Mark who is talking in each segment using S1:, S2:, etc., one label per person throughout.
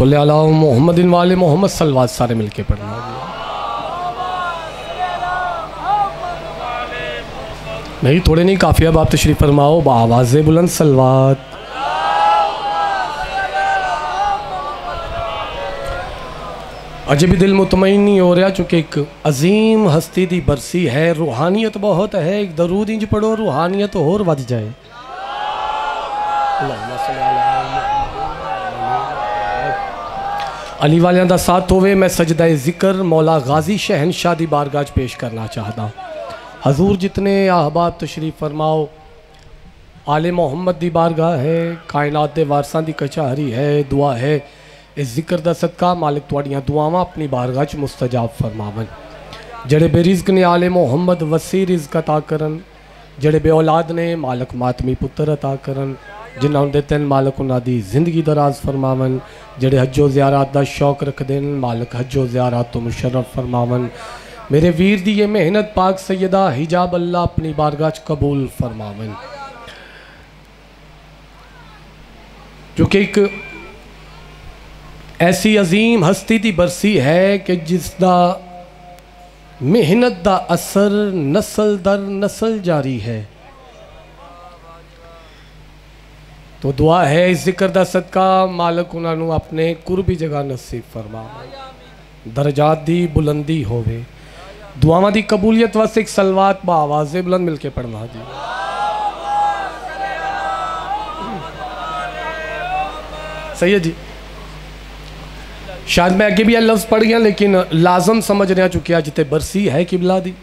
S1: अला मुहम्मदिन वाले मोहम्मद सलवात सारे मिलके पढ़ना। नहीं, थोड़े नहीं, काफ़ी अब आप तशरीफ़ फरमाओ। बावाज़ बुलंद सलवात अजय भी दिल मुतमिन नहीं हो रहा, चूँकि एक अजीम हस्ती दी बरसी है। रूहानियत बहुत है, एक दरूद इंज पढ़ो, रूहानियत होर वध जाए। अली वालियाँ दा साथ होवे, मैं सजदा ज़िक्र मौला गाजी शहनशाह दी बारगाह च पेश करना चाहता हजूर जितने अहबाब तशरीफ़ फरमाओ, आले मोहम्मद दी बारगाह है, कायनात दे वारसां दी कचहरी है, दुआ है। इस ज़िक्र दा सदका मालिक तुआड़ियाँ दुआवां अपनी बारगाह च मुस्तजाब फरमावन। जड़े बेरिज्क ने आले मोहम्मद वसी रिज्क अता करन, जड़े बे औलाद ने मालक मातमी पुत्र अता करन, जिन्हों दे तिन मालक उन्हों दी ज़िंदगी दराज फरमावन। जड़े हजो ज़ियारात का शौक रखते हैं मालक, हजो ज़ियारात तो मुशरफ फरमावन। मेरे वीर दी ये मेहनत पाक सैयदा हिजाब अल्लाह अपनी बारगाह कबूल फरमावन। जो कि एक ऐसी अजीम हस्ती दी बरसी है कि जिसका मेहनत का असर नस्ल दर नस्ल जारी है। तो दुआ है इस ज़िक्र का सदका। मालक उन्होंने अपने कुरबी जगह नसीब फरमा। दर्जात दी बुलंदी होवे। दुआवां की कबूलियत वास्ते एक सलवात बा आवाज़ बुलंद मिलके पढ़ना जी। सही है जी। शायद मैं अगे भी यह लफ्ज़ पढ़ गया, लेकिन लाजम समझ रहा चुकिया जिते बरसी है किबला दी।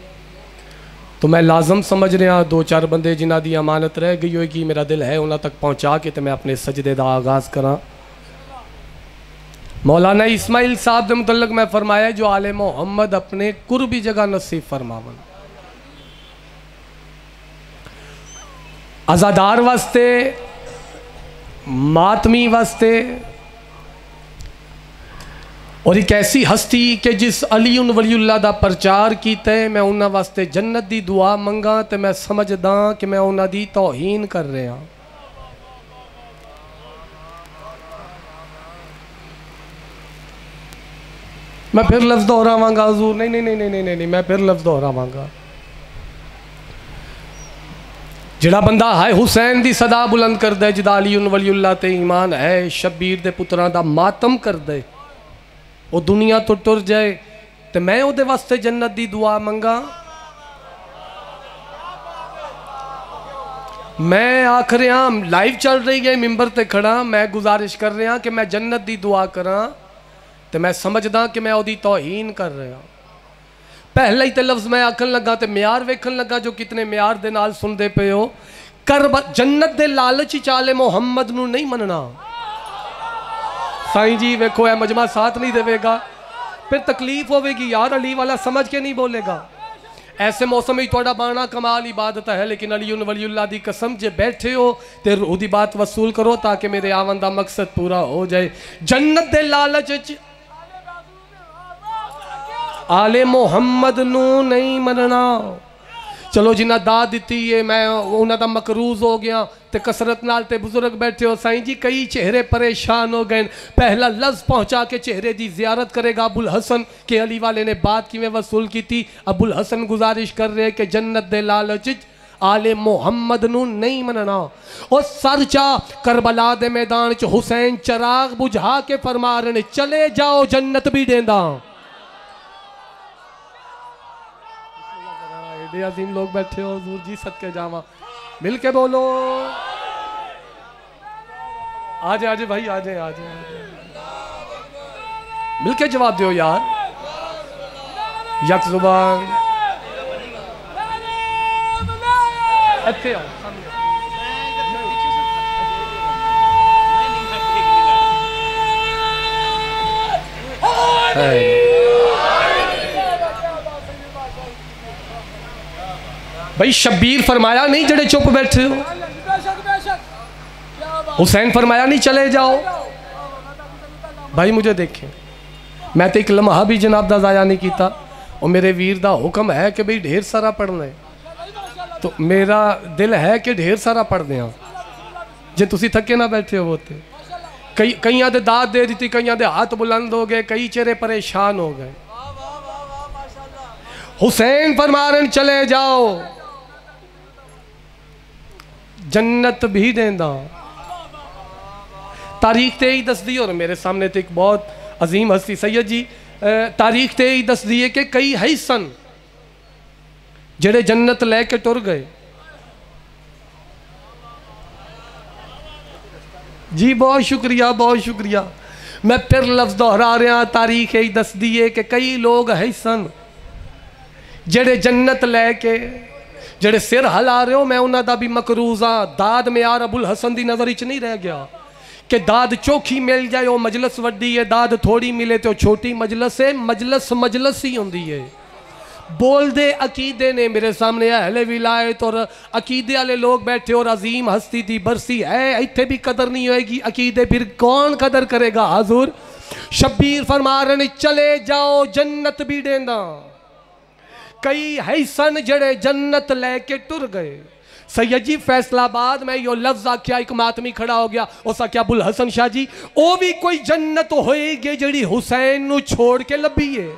S1: तो मैं लाजम समझ रहा दो चार बंदे की अमानत रह गई होगी, मेरा दिल है उन्होंने तक पहुँचा के तो मैं अपने सजदे का आगाज़ करा। मौलाना इस्माइल साहब के मुतलक मैं फरमाया, जो आले मोहम्मद अपने कुरबी जगह नसीब फरमावन। आज़ादार वास्ते, मातमी वास्ते ਔਰ ਇੱਕ ਐਸੀ ਹਸਤੀ ਕਿ ਜਿਸ ਅਲੀ ਉਨ ਵਲੀਉੱਲਾ ਦਾ ਪ੍ਰਚਾਰ ਕੀਤਾ ਮੈਂ ਉਹਨਾਂ ਵਾਸਤੇ ਜੰਨਤ ਦੀ ਦੁਆ ਮੰਗਾ ਤੇ ਮੈਂ ਸਮਝਦਾ ਕਿ ਮੈਂ ਉਹਨਾਂ ਦੀ ਤੌਹੀਨ ਕਰ ਰਿਹਾ ਮੈਂ ਫਿਰ ਲਫ਼ਜ਼ ਦੁਹਰਾਵਾਂਗਾ, ਹਜ਼ੂਰ। ਨਹੀਂ ਨਹੀਂ ਨਹੀਂ ਨਹੀਂ ਨਹੀਂ ਮੈਂ ਫਿਰ ਲਫ਼ਜ਼ ਦੁਹਰਾਵਾਂਗਾ। ਜਿਹੜਾ ਬੰਦਾ ਹੈ ਹੁਸੈਨ ਦੀ ਸਦਾ ਬੁਲੰਦ ਕਰਦਾ ਜਿਹਦਾ ਅਲੀ ਉਨ ਵਲੀਉੱਲਾ ਤੇ ਈਮਾਨ ਹੈ, ਸ਼ਬੀਰ ਦੇ ਪੁੱਤਰਾਂ ਦਾ ਮਾਤਮ ਕਰਦਾ ਹੈ ਉਹ ਦੁਨੀਆ ਤੋਂ ਟੁਰ ਜਾਏ ਤੇ ਮੈਂ ਉਹਦੇ ਵਾਸਤੇ ਜੰਨਤ ਦੀ ਦੁਆ ਮੰਗਾ मैं आख रहा लाइव चल रही है मिंबर ते खड़ा मैं गुजारिश कर रहा कि मैं जन्नत दी दुआ करा तो मैं समझदा कि मैं ओदी तौहीन कर रहा पहले ही तो लफ्ज़ मैं आखन लगा तो म्यार वेखन लगा जो कितने म्यार दे नाल सुनते पे हो कर जन्नत दे लालच चाले मुहम्मद नू नहीं मनना साईं जी वेखो है मजमा साथ नहीं देवेगा फिर तकलीफ़ होगी यार अली वाला समझ के नहीं बोलेगा ऐसे मौसम में थोड़ा बाना कमाल इबादत है लेकिन अली वलीउल्ला दी कसम जे बैठे हो ते ओदी बात वसूल करो ताकि मेरे आवन का मकसद पूरा हो जाए जन्नत दे लालच आले मोहम्मद नू नहीं चलो जिन्हें दा दी है, मैं उन्होंने मकरूज हो गया तो कसरत ते बुज़ुर्ग बैठे हो। साईं जी, कई चेहरे परेशान हो गए पहला लफ्ज पहुँचा के चेहरे की जियारत करेगा अबुल हसन, के अली वाले ने बात कि वसूल की अबुल हसन गुजारिश कर रहे कि जन्नत दे लालच आले मोहम्मद नू नहीं मनना। और सर चा करबला दे मैदान च हुसैन चराग बुझा के फरमा रहे चले जाओ जन्नत भी देंदा। एडे अजीम लोग बैठे हो हजूर जी सत के जामा मिल के बोलो आज आज भाई आज आज मिल के जवाब दो यार यक जुबान इतने आओ
S2: Hey.
S1: भाई शब्बीर फरमाया नहीं जड़े चुप बैठे हो। हुसैन फरमाया नहीं चले जाओ। भाई मुझे देखें, मैं तो एक लम्हा भी जनाब का ज़ाया नहीं किया और मेरे वीर का हुक्म है कि भाई ढेर सारा पढ़ना है। तो मेरा दिल है कि ढेर सारा पढ़ दें जे तुम थके ना बैठे हो तो कई कई दे दाद दे दी कई हाथ बुलंद हो गए, कई चेहरे परेशान हो गए। हुसैन फरमारन चले जाओ। जन्नत भी देंदा। तारीख ते ही दस दी, और मेरे सामने तो एक बहुत अजीम हस्ती सैयद जी तारीख ते दस दी है कि कई है सन जेड़े जन्नत लैके टुर गए। जी, बहुत शुक्रिया बहुत शुक्रिया। मैं फिर लफ्ज दोहरा रहा, तारीख ही दस दी है कि कई लोग है सन जेड़े जन्नत लैके ਜਿਹੜੇ ਸਿਰ ਹਿਲਾ ਰਹੇ ਹੋ ਮੈਂ ਉਹਨਾਂ ਦਾ ਵੀ ਮਕਰੂਜ਼ ਆ ਦਾਦ ਮਿਆਰ ਅਬੁਲ ਹਸਨ ਦੀ ਨਜ਼ਰ ਵਿੱਚ ਨਹੀਂ ਰਹਿ ਗਿਆ ਕਿ ਦਾਦ ਚੋਖੀ ਮਿਲ ਜਾਏ ਉਹ ਮਜਲਸ ਵੱਡੀ ਹੈ ਦਾਦ ਥੋੜੀ ਮਿਲੇ ਤੇ ਉਹ ਛੋਟੀ ਮਜਲਸ ਹੈ ਮਜਲਸ ਮਜਲਸ ਹੀ ਹੁੰਦੀ ਹੈ बोलते अकीदे ने मेरे सामने अहले विलायत और अकीदे वाले लोग बैठे और अजीम हस्ती दी बरसी है इतने भी कदर नहीं होएगी अकीदे फिर कौन कदर करेगा हजूर शब्बीर फरमा रहे चले जाओ जन्नत भी देना कई है सन जड़े जन्नत लैके टुर गए। सैयद जी, फैसलाबाद में यो लफ्ज आख्या, एक मातमी खड़ा हो गया। उस आख्या, बुल हसन शाह जी वो भी कोई जन्नत होएगी जड़ी हुसैन छोड़ के लभी है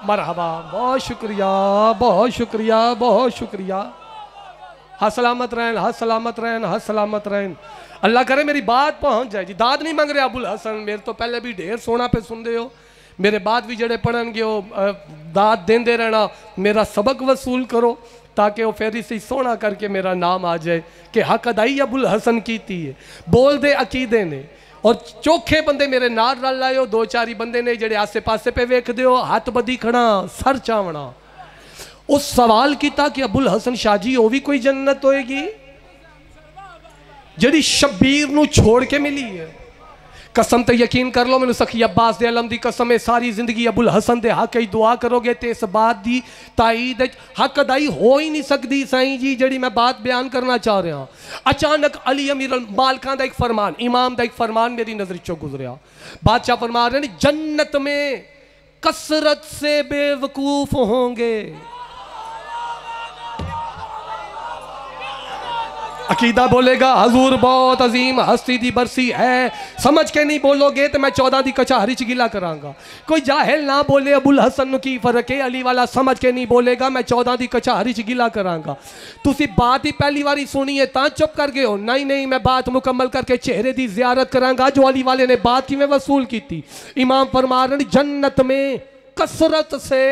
S1: मरहबा, बहुत शुक्रिया बहुत शुक्रिया बहुत शुक्रिया। हाँ सलामत रहन हाँ सलामत रहन हाँ सलामत रहन। अल्लाह करे मेरी बात पहुँच जाए। जी, दाद नहीं मंग रहे, अबुल हसन, मेरे तो पहले भी ढेर सोना पे सुन रहे हो। मेरे बाद भी जड़े पढ़नगे वो दाद देंदे रहना मेरा सबक वसूल करो ताकि वो फेरी से सोना करके मेरा नाम आ जाए कि हक अदाई अबुल हसन की है बोल दे अकीदे ने और चौखे बंदे मेरे नाल रल लाओ दो चार ही बंदे ने जड़े आसे पासे पे वेख दो हथ बदी खड़ा सर चावना उस सवाल किया कि अबुल हसन शाह जी वो भी कोई जन्नत होएगी जड़ी शब्बीर छोड़ के मिली है कसम तो यकीन कर लो, मैंने सखी अब्बास दे अलम की कसम है, सारी ज़िंदगी अबुल हसन दे हक ही दुआ करोगे तो इस बात की ताईद हक अदाई हो ही नहीं सकती साई जी जी मैं बात बयान करना चाह रहा अचानक अली अमीर मालका का एक फरमान, इमाम का एक फरमान मेरी नज़र चो गुजरिया बादशाह फरमा रहे जन्नत में कसरत से बेवकूफ़ होंगे। अकीदा बोलेगा, हजूर बहुत अजीम, हस्ती दी बरसी है। समझ के नहीं बोलोगे तो मैं चौदह की कचहरी च गिला करांगा। कोई जाहिल ना बोले, अबुल हसन की फ़र्क है अली वाला समझ के नहीं बोलेगा, मैं चौदह की कचहरी च गिला करांगा। तुम बात ही पहली बार सुनी है ता चुप कर गए हो। नहीं नहीं, मैं बात मुकम्मल करके चेहरे की जियारत करांगा। जो अली वाले ने बात की मैं वसूल की इमाम फरमान जन्नत में कसरत से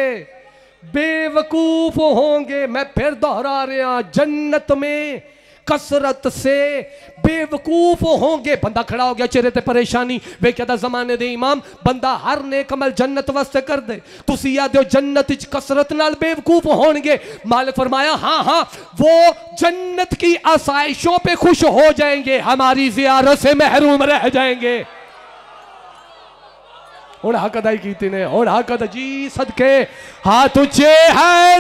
S1: बेवकूफ़ होंगे। मैं फिर दोहरा रहा, जन्नत में कसरत से बेवकूफ़ होंगे। बंदा खड़ा हो गया चेहरे ते परेशानी। वे कहता, जमाने दे इमाम, बंदा हर नेक अमल जन्नत वास्ते कर दे। तुसी आदे जन्नत कसरत नाल बेवकूफ़ होंगे मालिक फरमाया हाँ हाँ वो जन्नत की आसाइशों पे खुश हो जाएँगे। हमारी जियारत से महरूम रह जाएँगे। हूँ हक अदाई की ने। हूँ हक अदा, जी सदके, हाथ उच्चे है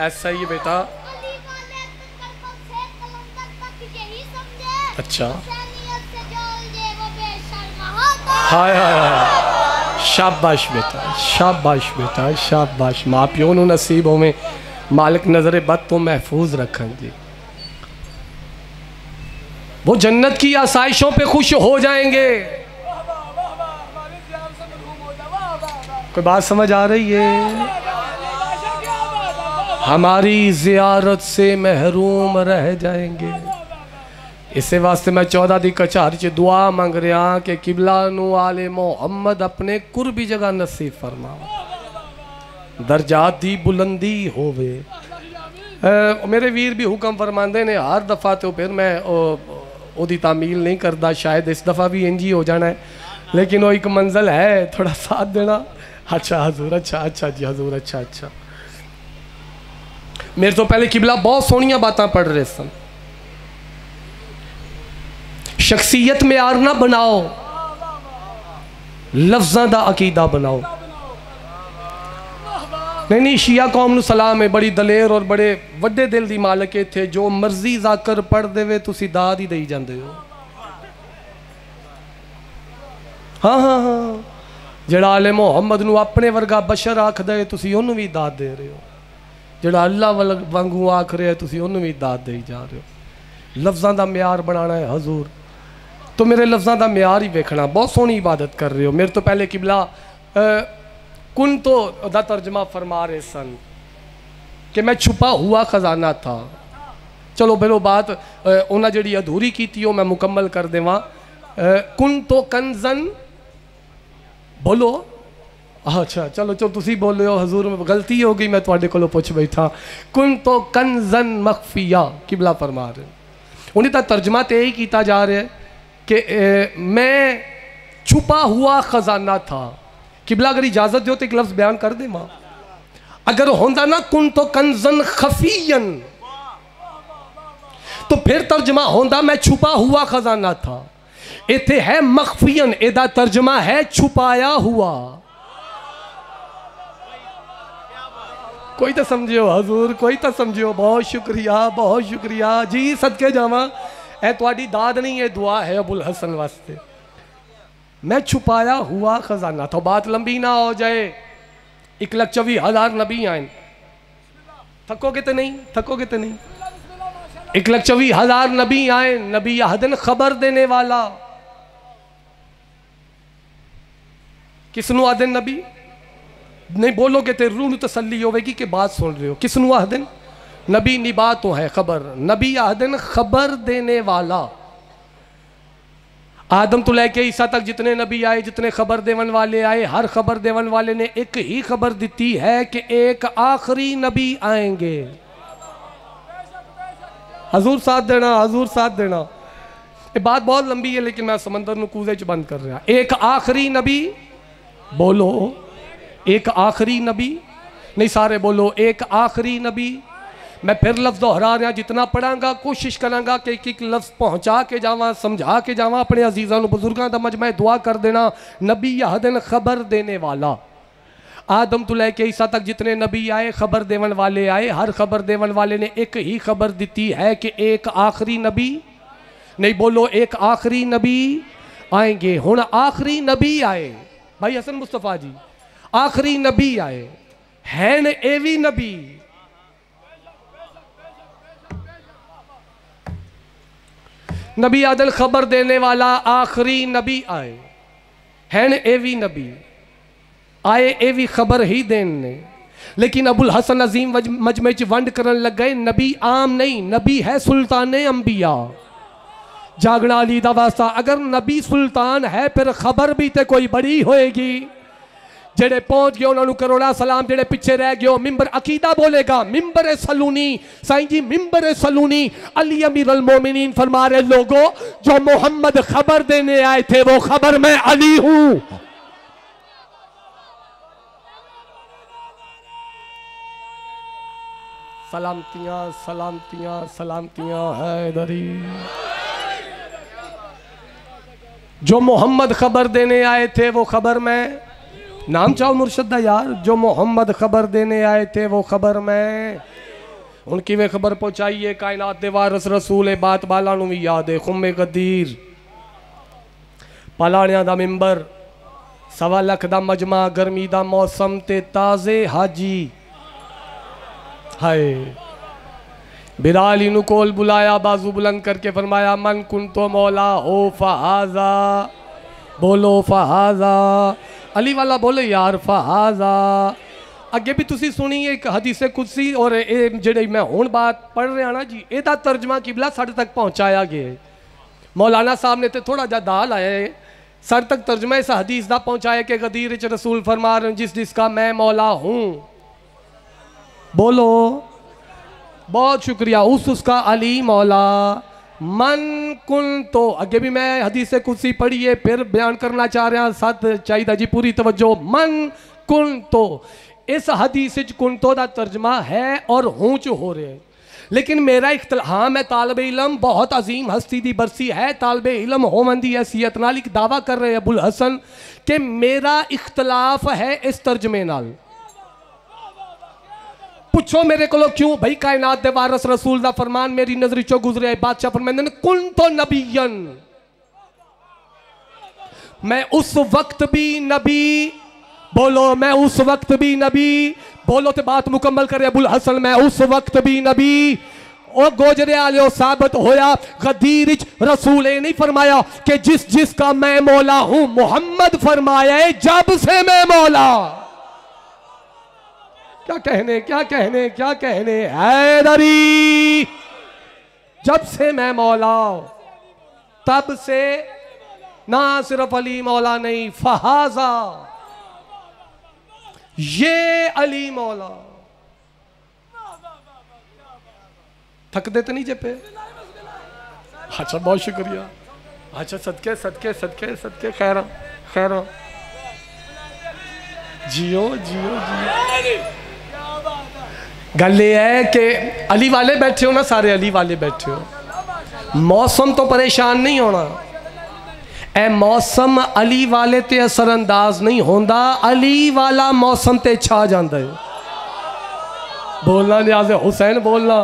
S1: ऐसा ही बेटा। अच्छा। हाय हाय हाय शाबाश बेटा शाबाश बेटा, शाबाश। माँ प्यो नसीब में मालिक नज़र बद तो महफूज रखन जी वो जन्नत की आसाइशों पे खुश हो जाएँगे। कोई बात समझ आ रही है? हमारी ज़ियारत से महरूम रह जाएँगे। इसे वास्ते मैं चौदह की कचार च दुआ मंग रहा कि किबला आले मोहम्मद अपने कुरबी जगह नसीब फरमा दर्जात की बुलंदी होवे। मेरे वीर भी हुक्म फरमाते ने, हर दफ़ा तो फिर मैं ओदी तामील नहीं करता शायद इस दफ़ा भी इंज ही हो जाना है। लेकिन वो एक मंजिल है, थोड़ा साथ देना। अच्छा हजूर अच्छा अच्छा जी, हजूर अच्छा अच्छा। मेरे तो पहले किबला बहुत सोनिया बातें पढ़ रहे सन शख्सियत में आर ना बनाओ लफ्जा का अकीदा बनाओ नहीं नहीं शिया कौम ਨੂੰ ਸਲਾਮ ਹੈ ਬੜੀ ਦਲੇਰ ਔਰ ਬੜੇ ਵੱਡੇ ਦਿਲ ਦੀ ਮਾਲਕ ਹੈ ਇੱਥੇ ਜੋ ਮਰਜ਼ੀ ਜ਼ਾਕਰ ਪੜ ਦੇਵੇ ਤੁਸੀਂ ਦਾਦ ਹੀ ਦੇਈ ਜਾਂਦੇ ਹੋ ਹਾਂ ਹਾਂ ਹਾਂ ਜਿਹੜਾ ਆਲੇ ਮੁਹੰਮਦ ਨੂੰ ਆਪਣੇ ਵਰਗਾ ਬਸ਼ਰ ਆਖਦਾ ਹੈ ਤੁਸੀਂ ਉਹਨੂੰ ਵੀ ਦਾਦ ਦੇ ਰਹੇ ਹੋ ਜਿਹੜਾ ਅੱਲਾ ਵੱਲ ਵਾਂਗੂ ਆਖ ਰਿਹਾ ਤੁਸੀਂ ਉਹਨੂੰ ਵੀ ਦਾਦ ਦੇਈ ਜਾ ਰਹੇ ਹੋ ਲਫ਼ਜ਼ਾਂ ਦਾ ਮਿਆਰ ਬਣਾਉਣਾ ਹੈ ਹਜ਼ੂਰ तो मेरे लफ्ज़ों का म्यार ही वेखना बहुत सोहनी इबादत कर रहे हो मेरे तो पहले किबला कुन तो दा तर्जमा फरमा रहे सन कि मैं छुपा हुआ खजाना था चलो बिलो बात उन्हें जी अधूरी की थी मैं मुकम्मल कर देवा कुन तो कंजन बोलो अच्छा चलो चलो तुम बोले हो, हजूर, गलती हो गई, मैं थोड़े को पुछ बैठा। कुन तो कंजन मखफिया, किबला फरमा रहे उन्हें तो तर्जमा तो यही किया जा रहा है कि मैं छुपा हुआ खजाना था। किबला, अगर इजाज़त दो तो एक लफ्ज़ बयान कर दे माँ। अगर होंदा ना, कुन तो कंजन खफीयन। तो फिर तर्जमा होंदा, मैं छुपा हुआ खजाना था। इतने है मखफियन, एदा तर्जमा है छुपाया हुआ। कोई तो समझियो, हजूर, कोई तो समझियो। बहुत शुक्रिया बहुत शुक्रिया। जी, सदके जावा। ए दाद नहीं है दुआ है अबुल हसन वास्ते। मैं छुपाया हुआ खजाना तो बात लंबी ना हो जाए। एक लख चौबीस हज़ार नबी आए। थकोगे तो नहीं, थकोगे तो नहीं। एक लख चौबीस हज़ार नबी आए, नबी हदन खबर देने वाला। किसनु आदन नबी? नहीं बोलोगे तो रूह तसली होगी कि बात सुन रहे हो। किसनु आदन नबी निबा तो है खबर। नबी आदन खबर देने वाला। आदम तो लेके ईसा तक जितने नबी आए, जितने खबर देवन वाले आए, हर खबर देवन वाले ने एक ही खबर दी है कि एक आखिरी नबी आएँगे। हजूर साथ देना, हजूर साथ देना। ये बात बहुत लंबी है, लेकिन मैं समंदर कूजे च बंद कर रहा। एक आखिरी नबी बोलो। एक आखिरी नबी। नहीं, सारे बोलो, एक आखिरी नबी। मैं फिर लफ्ज दोहरा रहा, जितना पढ़ागा, कोशिश कराँगा कि एक एक लफ्ज पहुँचा के जावा, समझा के जावा अपने अजीज़ों बुज़ुर्गों का मजमा दुआ कर देना, नबी यह दिन खबर देने वाला। आदम तो लैके ईसा तक जितने नबी आए, खबर देवन वाले आए, हर खबर देवन वाले ने एक ही खबर दी है कि एक आखिरी नबी। नहीं, बोलो, एक आखिरी नबी आएँगे। हूँ आखिरी नबी आए। भाई हसन मुस्तफ़ा जी आखिरी नबी आए। हैं ए भी नबी। नबी आदल खबर देने वाला आखिरी नबी आए। हैं एवी नबी। आए ए भी खबर ही देने। लेकिन अबुल हसन अजीम मजमे च वंड कर लग गए नबी आम नहीं, नबी है सुल्तान अंबिया। जागना अली का वास्ता, अगर नबी सुल्तान है, फिर खबर भी तो कोई बड़ी होएगी। जेड़े पहुँच गए, उन्होंने करोड़ा सलाम जेड़े पिछे रह गए मिम्बर अकीदा बोलेगा मिम्बर सलूनी, साईं जी मिम्बर सलूनी। अली अमीर मोमिनीन फरमा रहे, लोगो, जो मोहम्मद खबर देने आए थे, वो खबर मैं अली हूँ। सलामतियाँ सलामतियाँ सलामतियाँ है जो मोहम्मद खबर देने आए थे, वो खबर मैं नाम चाहो मुर्शदा यार, जो मोहम्मद खबर देने आए थे, वो खबर में। उनकी वे खबर पहुंचाइए, कायनात वारस, रसूल बात बाला भी याद है खुमे गदीर पलाणिया का मिंबर, सवा लख का मजमा, गर्मी का मौसम ते ताजे हाजी। हाय। बिराली कोल बुलाया, बाजू बुलंद करके फरमाया, मन कुन तो मौला हो फहाजा। बोलो फहाजा। अली वाला बोले, यार फहाजा अगे भी तुम सुनी, एक हदीसे कुर्सी और जे मैं हूँ बात पढ़ रहा ना जी यदा तर्जमा किबला साढ़े तक पहुँचाया गया मौलाना साहब ने तो थोड़ा जा दाल आया है सर तक तर्जमा इस हदीस का पहुँचाया कि गदीर च रसूल फरमा रहे जिस जिसका मैं मौला हूँ। बोलो, बहुत शुक्रिया, उस उसका अली मौला। मन कुन तो अगे भी मैं हदीस कुर्सी पढ़ी है फिर बयान करना चाह रहा सत चाहिए जी पूरी तवज्जो। मन कुन तो इस हदीस कुन तो का तर्जमा है और हूच हो रहे हैं। लेकिन मेरा इख्तला हाँ मैं तालब इलम, बहुत अजीम हस्ती की बरसी है, तालब इलम होवन की हैसीयत नाल एक दावा कर रहे अबुल हसन, कि मेरा इख्तलाफ है इस तर्जमे नाल। पुछो मेरे को क्यों? भाई कायनात दे वारस रसूल का फरमान, मेरी नज़र चो गुजरे बादशाह फरमाते ने, कुन तो नबीयन? मैं उस वक्त भी नबी, बोलो, मैं उस वक्त भी नबी, बोलो तो बात मुकम्मल करे अबुल हसन, मैं उस वक्त भी नबी। और गोजरे आलियो, साबित होया, गदीर रसूल नहीं फरमाया कि जिस जिसका मैं मौला हूँ, मोहम्मद फरमाया जब से मैं मौला। क्या कहने क्या कहने क्या कहने? हैदरी जब से मैं मौला तब से ना सिर्फ़ अली मौला नहीं, फहाजा। ये अली मौला। थक देते नहीं जेपे अच्छा बहुत शुक्रिया। अच्छा सदके सदके सदके सदके, खैर खैर। जियो जियो जियो। गल ये है कि अली वाले बैठे हो ना सारे अली वाले बैठे हो मौसम तो परेशान नहीं होना ए मौसम अली वाले ते असरअंदाज नहीं होता अली वाला मौसम ते छा जाता है बोलना नियाज हुसैन बोलना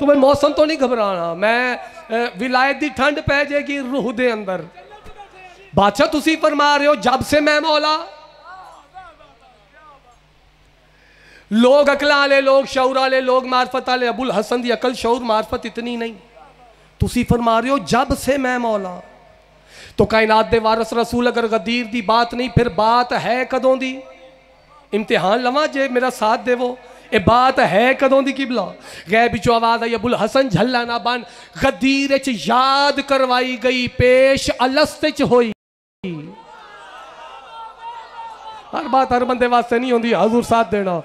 S1: तो मैं मौसम तो नहीं घबराना मैं विलायत की ठंड पै जाएगी रूह दे अंदर बादशाह तुम फरमा रहे हो जब से मैं मौला लोग अकल वाले लोग शौर वाले लोग मार्फत वाले अबुल हसन की अकल शौर मार्फत इतनी नहीं। तुम फरमा रहे हो, जब से मैं मौला। तो कायनात दे वारस रसूल अगर गदीर की बात नहीं, फिर बात है कदों की इम्तिहान लवा जे मेरा साथ देवो। ये बात है कदों की किबला? गै बिचो आवाज़ आई, अबुल हसन झल्ला ना बन। गदीर याद करवाई गई, पेश अलस्त हुई। हर बात हर बंदे वास्ते नहीं होंगी हजूर साथ देना।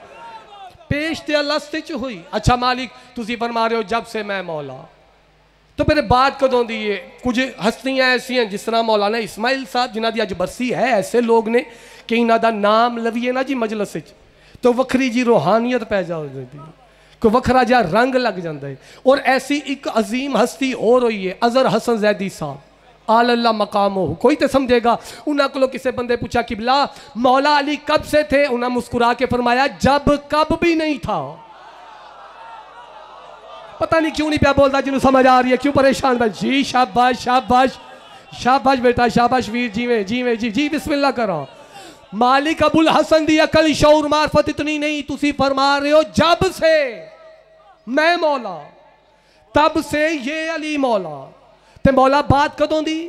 S1: पेश ते अलस्त हुई अच्छा मालिक तुम फरमा रहे हो जब से मैं मौला तो मेरे बात कदों दी है कुछ हस्तियाँ ऐसी हैं जिस तरह मौलाना इस्माइल साहब जिन्हों की अज बरसी है ऐसे लोग ने कि इन्हों का नाम लवीए ना जी मजलस तो वक्री जी रूहानियत पै जाती कोई वखरा जहा रंग लग जाता है और ऐसी एक अजीम हस्ती और हुई है अजहर हसन जैदी साहब आल अल्लाह मकाम हो कोई तो समझेगा उन्होंने को किसी बंदे पूछा कि बिला मौला अली कब से थे? उन्हें मुस्कुरा के फरमाया, जब कब भी नहीं था। पता नहीं क्यों नहीं प्या बोलता, जिन्हों समझ आ रही है, क्यों परेशान भाई जी, शाबाश शाबाश शाबाश बेटा, शाबाश वीर, जीवे जीवे, जी जी, बिस्मिल्लाह करो। मालिक अबुल हसन दी अकल, शौर मार्फत इतनी नहीं, तुसी फरमा रहे हो, जब से मैं मौला, तब से ये अली मौला। ते मौला बात कदों दी?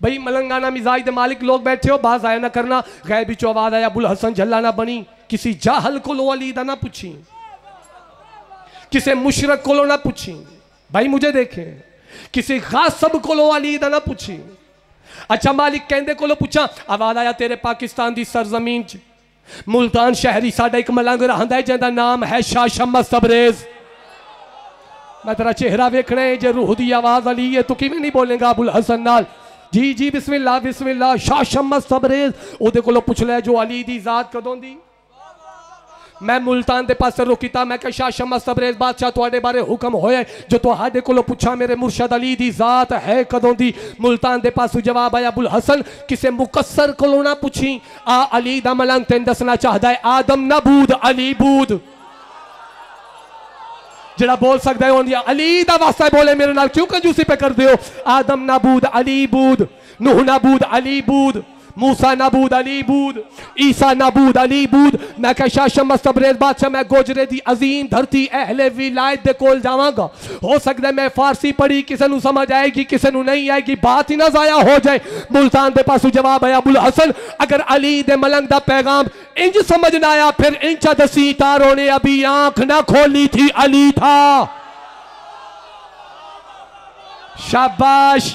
S1: भाई मलंगाना मिजाज के मालिक लोग बैठे हो बाज आया ना करना। गैर बिचो आवाज़ आया अबुल हसन झल्ला ना बनी। किसी जाहल को लो अली ना पूछी किसी मुशरक को ना पूछी भाई मुझे देखे। किसी गासब को लो अली ना पूछी अच्छा मालिक कहते को पूछा आवाज़ आया तेरे पाकिस्तान की सरजमीन च। मुल्तान शहरी साडा एक मलंग रहा है, ज़िंदा नाम है शाह शम्मद सबरेज। मैं तेरा चेहरा वेखना है, जे रूह की आवाज़ अली है, तू कि नहीं बोलेगा, अबुल हसन नाल? जी जी, बिस्मिल्लाह बिस्मिल्लाह, शाह शम्मद सबरेज। ओदे को पूछ लिया जो अली की जात कदों दी? मैं मुल्तान के पास रुक किया मैं शाह शमा सबरेज, बादशाह थोड़े बारे हुक्म होए जो थोड़े को पूछा, मेरे मुर्शद अली की जात है कदों की मुल्तान के पास जवाब आया, अबुल हसन, किसी मुकसर को ना पूछी, आ अली का मलंग तेन दसना चाहता है, आदम नबूद, अली बूद। जरा बोल सकता है अली का वास्ता बोले, मेरे नाल क्यों कंजूसी पे कर दो आदम नबूद, अली बूद, नूह नबूद, अली बूद। मूसा नबूद अली बूद ईसा नबूद अली बूद मैं कह शाह शमस तबरेज बादशाह मैं गोजरे दी अजीम धरती अहले विलायत दे कोल जावांगा हो सकता है मैं फारसी पढ़ी किसी नु समझ आएगी किसी नु नहीं आएगी बात ही ना जाया हो जाए मुल्तान दे पासू जवाब आया अबुल हसन अगर अली दे मलंग दा पैगाम इंज समझ ना आया फिर इंचा दसी तारों ने अभी आँख ना खोली थी अली था शाबाश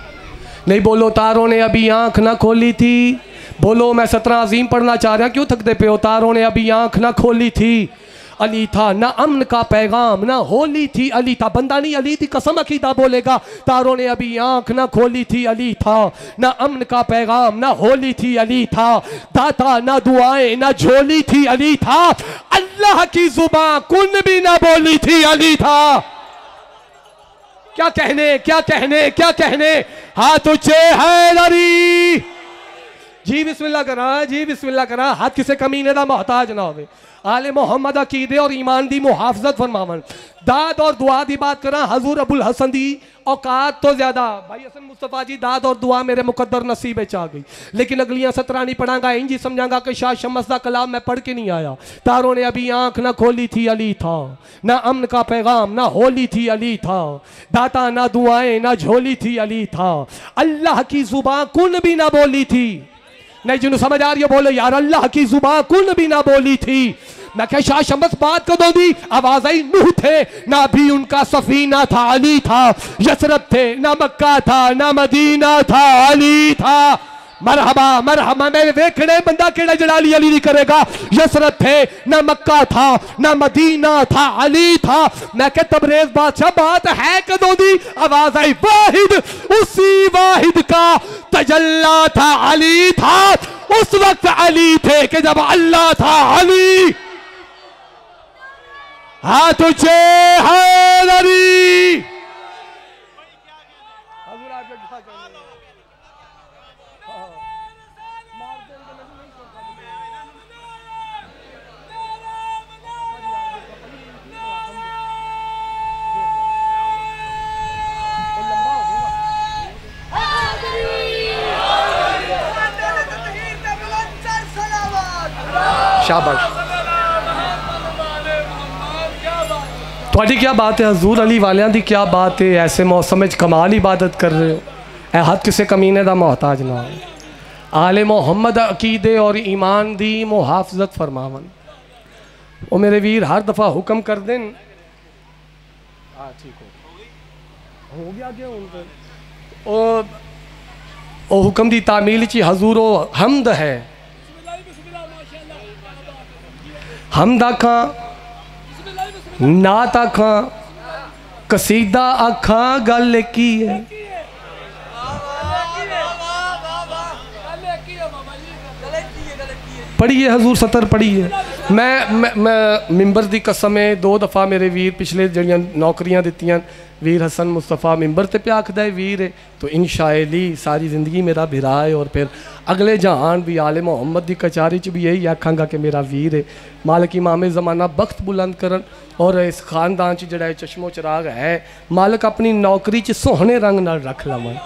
S1: नहीं बोलो, तारों ने अभी आँख न खोली थी। बोलो, मैं सत्रह अजीम पढ़ना चाह रहा क्यों थकते पे हो? तारों ने अभी आँख न खोली थी। अली था ना अमन का पैगाम, ना होली थी अली था। बंदा नहीं, अली थी कसम अकीदा बोलेगा, तारों ने अभी आँख ना खोली थी अली था। ना अमन का पैगाम, ना होली थी अली था। दाता ना दुआएँ, ना झोली थी अली था। अल्लाह की जुबा कुन भी ना बोली थी अली था। क्या कहने क्या कहने क्या कहने? हाथ उच्चे है लरी जी बिस्मिल्लाह करा, जी बिस्मिल्लाह करा। हाथ किसे कमीने का मोहताज ना होवे। आले मोहम्मद अकीदे और ईमान दी मुहाफजत फरमावन। दाद और दुआ दी बात करा, हजूर अबुल हसन दी औकात तो ज़्यादा। भाई हसन मुस्तफ़ा जी, दाद और दुआ मेरे मुकद्दर नसीब आ गई। लेकिन अगलियाँ सत्रह नहीं पढ़ांगा इंजी समझांगा कि शाह शमस का कलाम मैं पढ़ के नहीं आया। तारों ने अभी आँख ना खोली थी अली था, ना अमन का पैगाम ना होली थी अली था, दाता ना दुआएँ ना झोली थी अली था। अल्लाह की जुबा कुन भी ना बोली थी। नहीं, जिन्हों समझ आ रही है, बोले, यार, अल्लाह की जुबा कुल भी ना बोली थी। मैं क्या शाह शमस बात कर दो दी। आवाज़ आई नूह थे, ना भी उनका सफीना था, अली था। यसरत थे, ना मक्का था, ना मदीना था, अली था। मरहबा मरहबा मेरे वेखड़े बंदा केड़ा जड़ा अली अली नहीं करेगा। यसरत थे, ना मक्का था, ना मदीना था, अली था। मैं क्या तबरेज बादशाह, बात है कदों दी? आवाज़ आई, वाहिद, उसी वाहिद का तजल्ला था, अली था। उस वक्त अली थे कि जब अल्लाह था, अली। हाथ उचे हैदरी शाबाश। थोड़ी क्या बात है, हजूर अली वालियाँ दी क्या बात है, ऐसे मौसम कमाल इबादत कर रहे हो। ए हद किसे कमीने का मोहताज ना हो। आले मोहम्मद अकीदे और ईमान दी मुहाफजत फरमावन। वो मेरे वीर, हर दफ़ा हुक्म कर दें ठीक हो हो गया क्या उन ओ हुक्म दी तामील ची हजूर हमद है। हमद आखा नात आखा कसीदा आखा गल की है पढ़िए हजूर सतर पढ़िए। मैं मैं, मैं मिंबर की कसम है दो दफ़ा मेरे वीर पिछले जड़ियाँ नौकरियाँ दित्तियाँ वीर हसन मुस्तफ़ा मिंबर ते प्या आखदा है वीर है तो इन शायली सारी ज़िंदगी मेरा बिरा है और फिर अगले जहान भी आले मोहम्मद की कचारी च भी यही आखांगा कि मेरा वीर है मालिक इमाम ज़माना बख्त बुलंद करन और इस खानदान च जड़ा चश्मो चराग है मालिक अपनी नौकरी च सोहने रंग न रख लवन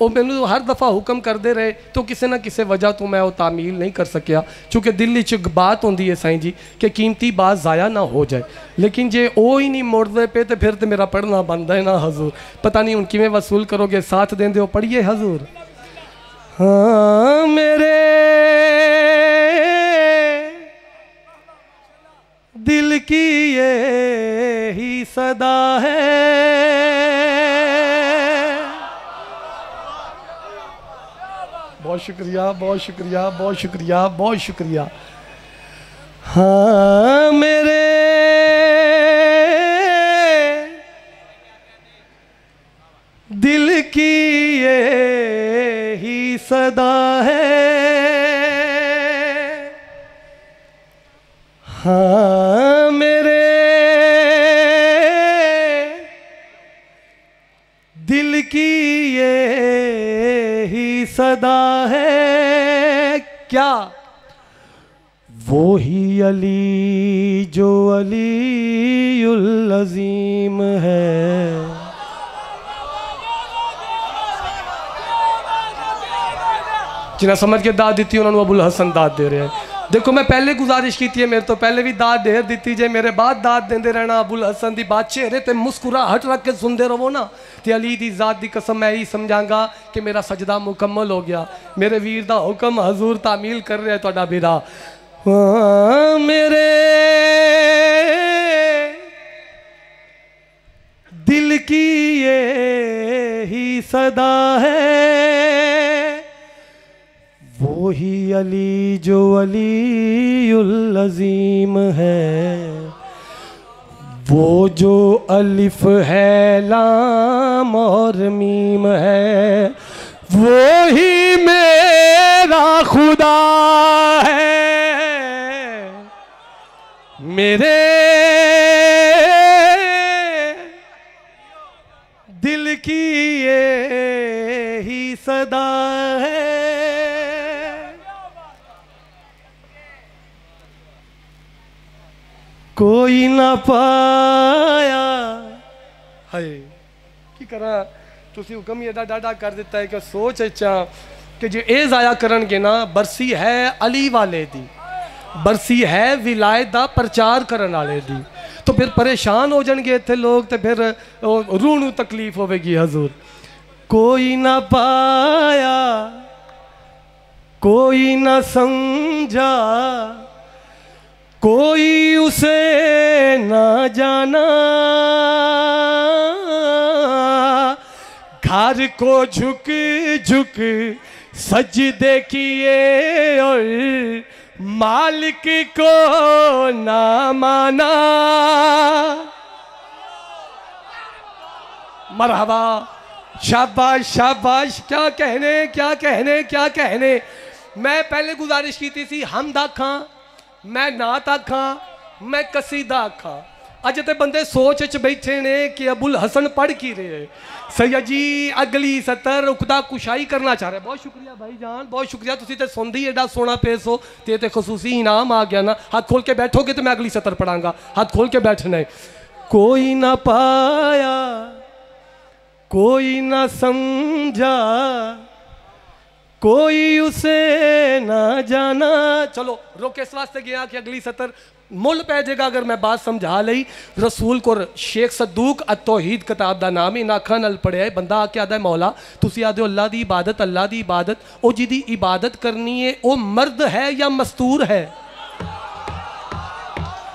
S1: ਉਹ ਮੈਨੂੰ ਹਰ ਦਫਾ ਹੁਕਮ ਕਰਦੇ ਰਹੇ ਤੋਂ ਕਿਸੇ ਨਾ ਕਿਸੇ ਵਜ੍ਹਾ ਤੋਂ ਮੈਂ ਉਹ ਤਾਮੀਲ ਨਹੀਂ ਕਰ ਸਕਿਆ ਕਿਉਂਕਿ ਦਿਲ ਵਿੱਚ ਬਾਤ ਹੁੰਦੀ ਹੈ ਸਾਈਂ ਜੀ ਕਿ ਕੀਮਤੀ ਬਾਤ ਜ਼ਾਇਆ ਨਾ ਹੋ ਜਾਏ ਲੇਕਿਨ ਜੇ ਉਹ ਹੀ ਨਹੀਂ ਮੋੜਦੇ ਪਏ ਤੇ ਫਿਰ ਤੇ ਮੇਰਾ ਪੜਨਾ ਬੰਦਾ ਹੈ ਨਾ ਹਜ਼ੂਰ ਪਤਾ ਨਹੀਂ ਹੁਣ ਕਿਵੇਂ ਵਸੂਲ ਕਰੋਗੇ ਸਾਥ ਦੇਂਦੇ ਹੋ ਪੜੀਏ ਹਜ਼ੂਰ ਹਾਂ ਮੇਰੇ दिल की ये ही सदा है बहुत शुक्रिया बहुत शुक्रिया बहुत शुक्रिया बहुत शुक्रिया। हाँ मेरे दिल की ये ही सदा है। हाँ मेरे दिल की ये ही सदा जिन्हें समझ के दाद दी उन्होंने अबुल हसन दाद दे रहे हैं। देखो, मैं पहले गुजारिश की है मेरे तो पहले भी दाद दे दी जे मेरे बाद दाद देंदे रहना, अबुल हसन की बात चेहरे ते मुस्कुराहट रख के सुनते रहो ना। तो अली की जात की कसम मैं यही समझागा कि मेरा सजदा मुकम्मल हो गया। मेरे वीर का हुक्म हजूर तामील कर रहा है तो बिरा। मेरे दिल की ये ही सदा है। अली, जो अली अजीम है। वो जो अलिफ है, लाम और मीम है। वो ही मेरा खुदा है। मेरे दिल की ये ही सदा ਕੋਈ ਨਾ ਪਾਇਆ। ਹਾਏ, ਕੀ ਕਰਾਂ? ਤੁਸੀਂ ਹੁਕਮ ਹੀ ਏਡਾ ਡਾਡਾ ਕਰ ਦਿੱਤਾ ਹੈ ਕਿ ਸੋਚ ਅਚਾ ਕਿ ਜੇ ਇਹ ਜ਼ਾਇਆ ਕਰਨਗੇ ਨਾ, ਬਰਸੀ ਹੈ ਅਲੀ ਵਾਲੇ ਦੀ। ਬਰਸੀ ਹੈ ਵਿਲਾਇਤ ਦਾ ਪ੍ਰਚਾਰ ਕਰਨ ਵਾਲੇ ਦੀ। ਤਾਂ ਫਿਰ ਪਰੇਸ਼ਾਨ ਹੋ ਜਾਣਗੇ ਇੱਥੇ ਲੋਕ ਤੇ ਫਿਰ ਰੂਹ ਨੂੰ ਤਕਲੀਫ ਹੋਵੇਗੀ, ਹਜ਼ੂਰ। ਕੋਈ ਨਾ ਪਾਇਆ, ਕੋਈ ਨਾ ਸਮਝਾ। कोई उसे ना जाना। घर को झुक झुक सज देखिए और मालिक को ना माना। मरहबा शाबाश शाबाश। क्या कहने क्या कहने क्या कहने? मैं पहले गुजारिश की थी, हम ਮੈਂ ਨਾ ਤਾਂ ਖਾਂ ਮੈਂ ਕਸੀਦਾ ਖਾਂ ਅੱਜ ਤੇ ਬੰਦੇ ਸੋਚ ਚ ਬੈਠੇ ਨੇ ਕਿ ਅਬੁਲ ਹਸਨ ਪੜ ਕੀ ਰਹੇ ਸੈਯਦ ਜੀ, ਅਗਲੀ ਸਤਰ ਰੁਕਦਾ ਕੁਸ਼ਾਈ ਕਰਨਾ ਚਾਹ ਰਹੇ। ਬਹੁਤ ਸ਼ੁਕਰੀਆ ਭਾਈ ਜਾਨ, ਬਹੁਤ ਸ਼ੁਕਰੀਆ। ਤੁਸੀਂ ਤੇ ਸੁਣਦੀ ਐਡਾ ਸੋਨਾ ਪੇਸ ਹੋ ਤੇ ਤੇ ਖਸੂਸੀ ਇਨਾਮ ਆ ਗਿਆ ਨਾ। ਹੱਥ ਖੋਲ ਕੇ ਬੈਠੋਗੇ ਤੇ ਮੈਂ ਅਗਲੀ ਸਤਰ ਪੜਾਂਗਾ ਹੱਥ ਖੋਲ ਕੇ ਬੈਠਣਾ ਹੈ। ਕੋਈ ਨਾ ਪਾਇਆ, ਕੋਈ ਨਾ ਸਮਝਾ। कोई उसे ना जाना। चलो, रोके इस वास्ते गया कि अगली सतर। मुल पै जाएगा अगर मैं बात समझा ली रसूल को शेख सदूक अतोहीद किताब का नाम ही नाखा नल पढ़िया बंदा आके आदा मौला तुम आदे अल्लाह की इबादत, अल्लाह की इबादत वो जिदी इबादत करनी है वह मर्द है या मस्तूर है?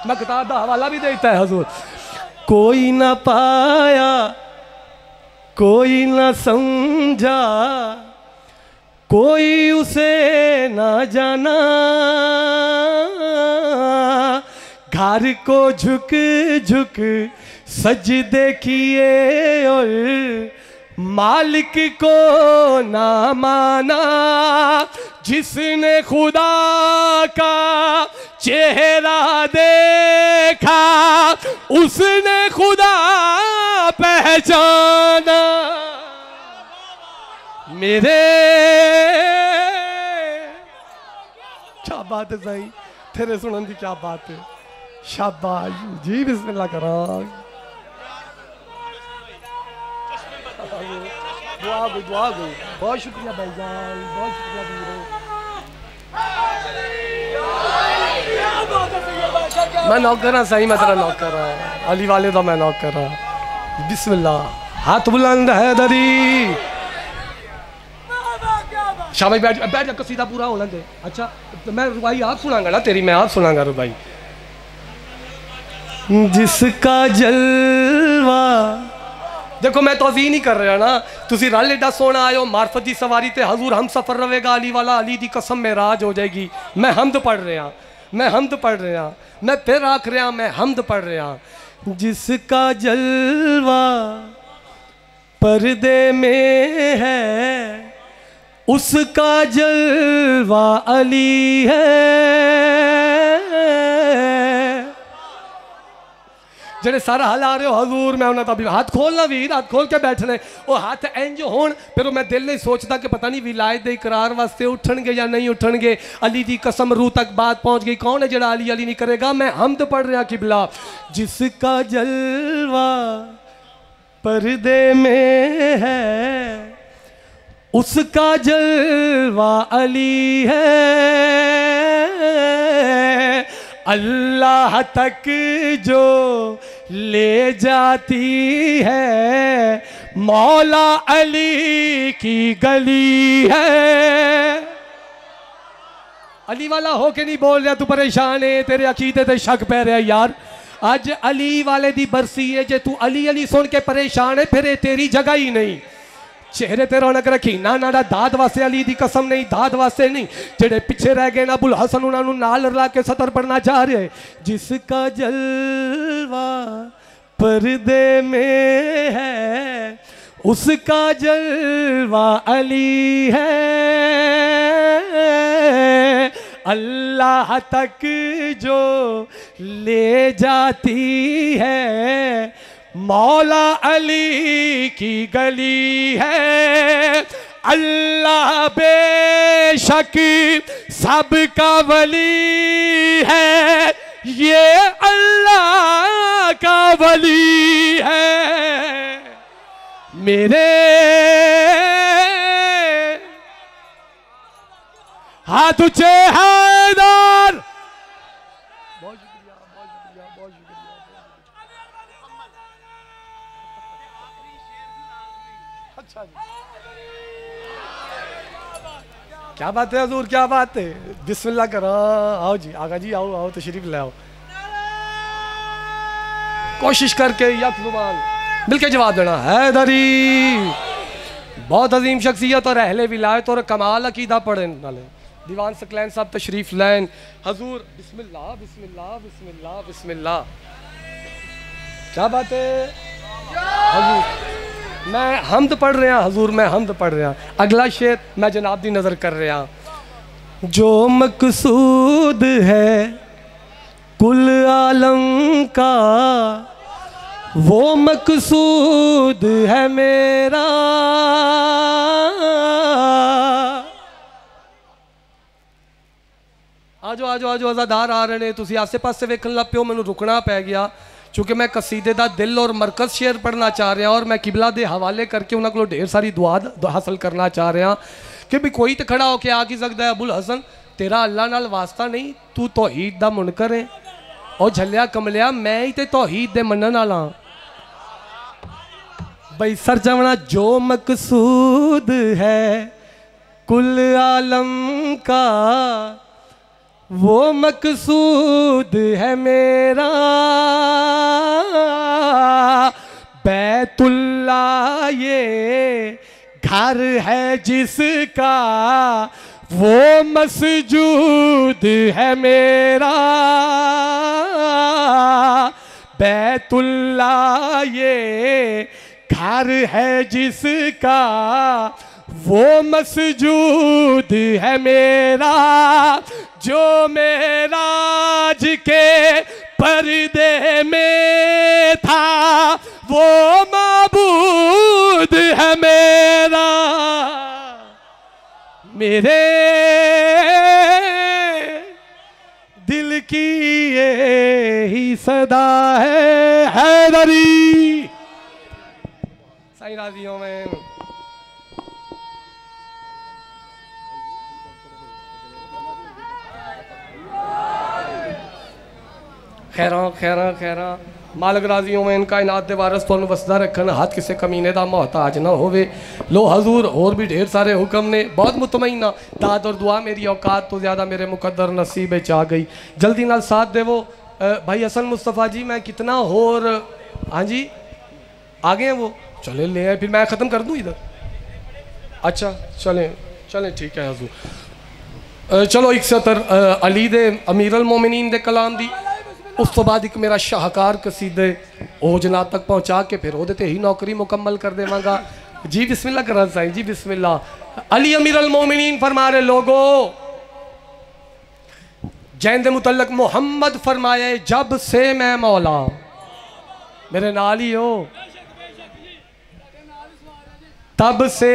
S1: मैं किताब का हवाला भी देता है, हजूर। कोई ना पाया, कोई ना समझा कोई उसे ना जाना। घर को झुक झुक सज देखिए और मालिक को ना माना। जिसने खुदा का चेहरा देखा, उसने खुदा पहचाना। मेरे। क्या बात है सही तेरे सुनन की क्या बात है? शाबाश। जी, बिस्मिल्लाह करा दुआ गई दुआ गई। बहुत शुक्रिया भाईजान बहुत शुक्रिया वीरो। मैं नौकर हाँ सही मैं तेरा नौकर हाँ। अली वाले तो मैं नौकर हाँ। बिस्मिल्लाह। हाथ बुलंद है दरी। शाबाश बैठ बैठ जा कसीदा पूरा होना दे। अच्छा तो मैं रुबाई आप सुनागा ना तेरी मैं आप सुनागा रुबाई जिसका जलवा देखो मैं तोजी नहीं कर रहा ना। तुसी रल एडा सोना आयो मार्फत की सवारी ते हजूर हम सफ़र रहेगा अली वाला अली की कसम में राज हो जाएगी। मैं हमद पढ़ रहा मैं हमद पढ़ रहा मैं फिर आख रहा मैं हमद पढ़ रहा जिसका जलवा पर्दे में है उसका जलवा अली है ਜਿਹੜੇ ਸਾਰਾ ਹਲਾ ਰਹੇ ਹੋ ਹਜ਼ੂਰ ਮੈਂ ਉਹਨਾਂ ਦਾ ਵੀ ਹੱਥ ਖੋਲਣਾ ਵੀਰ ਹੱਥ ਖੋਲ ਕੇ ਬੈਠਣੇ ਉਹ ਹੱਥ ਇੰਜ ਹੋਣ ਫਿਰ ਉਹ ਮੈਂ ਦਿਲ ਨਹੀਂ ਸੋਚਦਾ ਕਿ ਪਤਾ ਨਹੀਂ ਵਿਲਾਇਤ ਦੇ ਇਕਰਾਰ ਵਾਸਤੇ ਉੱਠਣਗੇ ਜਾਂ ਨਹੀਂ ਉੱਠਣਗੇ ਅਲੀ ਦੀ ਕਸਮ ਰੂਹ ਤੱਕ ਬਾਤ ਪਹੁੰਚ ਗਈ ਕੌਣ ਹੈ ਜਿਹੜਾ ਅਲੀ ਅਲੀ ਨਹੀਂ ਕਰੇਗਾ ਮੈਂ ਹਮਦ ਪੜ ਰਿਹਾ ਕਿਬਲਾ ਜਿਸ ਕਾ ਜਲਵਾ पर्दे में है उसका जलवा अली है। अल्लाह तक जो ले जाती है, मौला अली की गली है। अली वाला हो के नहीं बोल रहा, तू परेशान है, तेरे अकीदे ते शक पै रहा यार। अज अली वाले दी बरसी है, जे तू अली अली सुन के परेशान है, फिर तेरी जगह ही नहीं। ਚਿਹਰੇ ਤੇ ਰੌਣਕ ਰੱਖੀ ਨਾ ਨਾ ਦਾ ਦਾਦ ਵਾਸਤੇ ਅਲੀ ਦੀ ਕਸਮ ਨਹੀਂ ਦਾਦ ਵਾਸਤੇ ਨਹੀਂ ਜਿਹੜੇ ਪਿੱਛੇ ਰਹਿ ਗਏ ਨਾ ਅਬੁਲ ਹਸਨ ਉਹਨਾਂ ਨੂੰ ਨਾਲ ਰਲਾ ਕੇ ਸਤਰ ਪੜਨਾ ਚਾਹ ਰਹੇ ਜਿਸ ਕਾ ਜਲਵਾ पर्दे में है उसका जलवा अली है अल्लाह तक जो ले जाती है मौला अली की गली है। अल्लाह बेशक सबका वली है। ये अल्लाह का वली है। मेरे हाथ ऊँचे हैदर क्या बात है हजूर, क्या बात है? बिस्मिल्लाह करो, आओ जी, आगा जी, आओ आओ, तशरीफ़ ले आओ। कोशिश करके यक ज़ुबान, मिलके जवाब देना। हैदरी, बहुत अजीम शख्सियत और अहले विलायत और कमाल अकीदा पढ़े नाले। दीवान सकलैन साहब, तशरीफ़ लैन हजूर, बिस्मिल्लाह बिस्मिल्लाह बिस्मिल्लाह बिस्मिल्लाह। क्या बात है? हजूर। मैं हमद पढ़ रहा हजूर मैं हमद पढ़ रहा अगला शेर मैं जनाब दी नज़र कर रहा जो मकसूद है कुल आलम का वो मकसूद है मेरा ਆਜੋ ਆਜੋ ਆਜੋ ਅਜ਼ਾਦਾਰ ਆ ਰਹੇ ਨੇ ਤੁਸੀਂ ਆਸੇ-ਪਾਸੇ ਵੇਖਣ ਲੱਗ ਪਿਓ ਮੈਨੂੰ ਰੁਕਣਾ ਪੈ ਗਿਆ ਕਿਉਂਕਿ ਮੈਂ ਕਸੀਦੇ ਦਾ ਦਿਲ ਔਰ ਮਰਕਜ਼ ਸ਼ੇਰ ਪੜਨਾ ਚਾਹ ਰਿਹਾ ਔਰ ਮੈਂ ਕਿਬਲਾ ਦੇ ਹਵਾਲੇ ਕਰਕੇ ਉਹਨਾਂ ਕੋਲ ਢੇਰ ਸਾਰੀ ਦੁਆ ਹਾਸਲ ਕਰਨਾ ਚਾਹ ਰਿਹਾ ਕਿ ਵੀ ਕੋਈ ਤਾਂ ਖੜਾ ਹੋ ਕੇ ਆ ਕੀ ਸਕਦਾ ਹੈ ਅਬੂਲ ਹਸਨ ਤੇਰਾ ਅੱਲਾ ਨਾਲ ਵਾਸਤਾ ਨਹੀਂ ਤੂੰ ਤੌਹੀਦ ਦਾ ਮੁਨਕਰ ਹੈ ਉਹ ਝੱਲਿਆ ਕਮਲਿਆ ਮੈਂ ਹੀ ਤੇ ਤੌਹੀਦ ਦੇ ਮੰਨਣ ਵਾਲਾ ਬਈ ਸਰ ਸਰਜਵਣਾ ਜੋ ਮਕਸੂਦ ਹੈ ਕੁੱਲ ਆਲਮ ਕਾ वो मकसूद है मेरा। बैतुल्ला ये घर है जिसका, वो मसजूद है मेरा। बैतुल्ला ये घर है जिसका वो मसजूद है मेरा, जो मेराज के पर्दे में था, वो मबूद है मेरा। मेरे दिल की ये ही सदा है हैदरी। साई राजियों में ਖੈਰਾਂ ਖੈਰਾਂ ਖੈਰਾਂ ਮਾਲਕ ਰਾਜ਼ੀਓ ਮੈਂ ਕਾਇਨਾਤ ਦੇ ਵਾਰਿਸ ਤੁਹਾਨੂੰ ਵਸਦਾ ਰੱਖਣ ਹੱਥ ਕਿਸੇ ਕਮੀਨੇ ਦਾ ਮੁਹਤਾਜ ਨਾ ਹੋਵੇ ਲੋ ਹਜ਼ੂਰ ਹੋਰ ਵੀ ਢੇਰ ਸਾਰੇ ਹੁਕਮ ਨੇ ਬਹੁਤ ਮੁਤਮਈਨਾ ਦਾਤ ਔਰ ਦੁਆ ਮੇਰੀ ਔਕਾਤ ਤੋਂ ਜ਼ਿਆਦਾ ਮੇਰੇ ਮੁਕੱਦਰ ਨਸੀਬ ਵਿੱਚ ਆ ਗਈ ਜਲਦੀ ਨਾਲ ਸਾਥ ਦੇਵੋ अ, भाई हसन मुस्तफ़ा जी मैं कितना और हाँ जी आ गए हैं वो चले ले आए फिर मैं ख़त्म कर दूँ इधर अच्छा चलें चलें ठीक है हजूर ਅ, ਚਲੋ 71 ਅ, ਅਲੀ ਦੇ ਅਮੀਰ ਅਲ ਮੋਮਿਨੀਨ ਦੇ उस तो बाद एक मेरा शाहकार कसीदे ओजना तक पहुँचा के फिर वो ही नौकरी मुकम्मल कर देवगा। जी बिस्मिल्ला कर साईं, जी बिस्मिल्ला अली अमीर अलमोमिन फरमा रहे लोगो, जैन दे मुतलक मोहम्मद फरमाए, जब से मैं मौला मेरे नाल ही हो। तब से,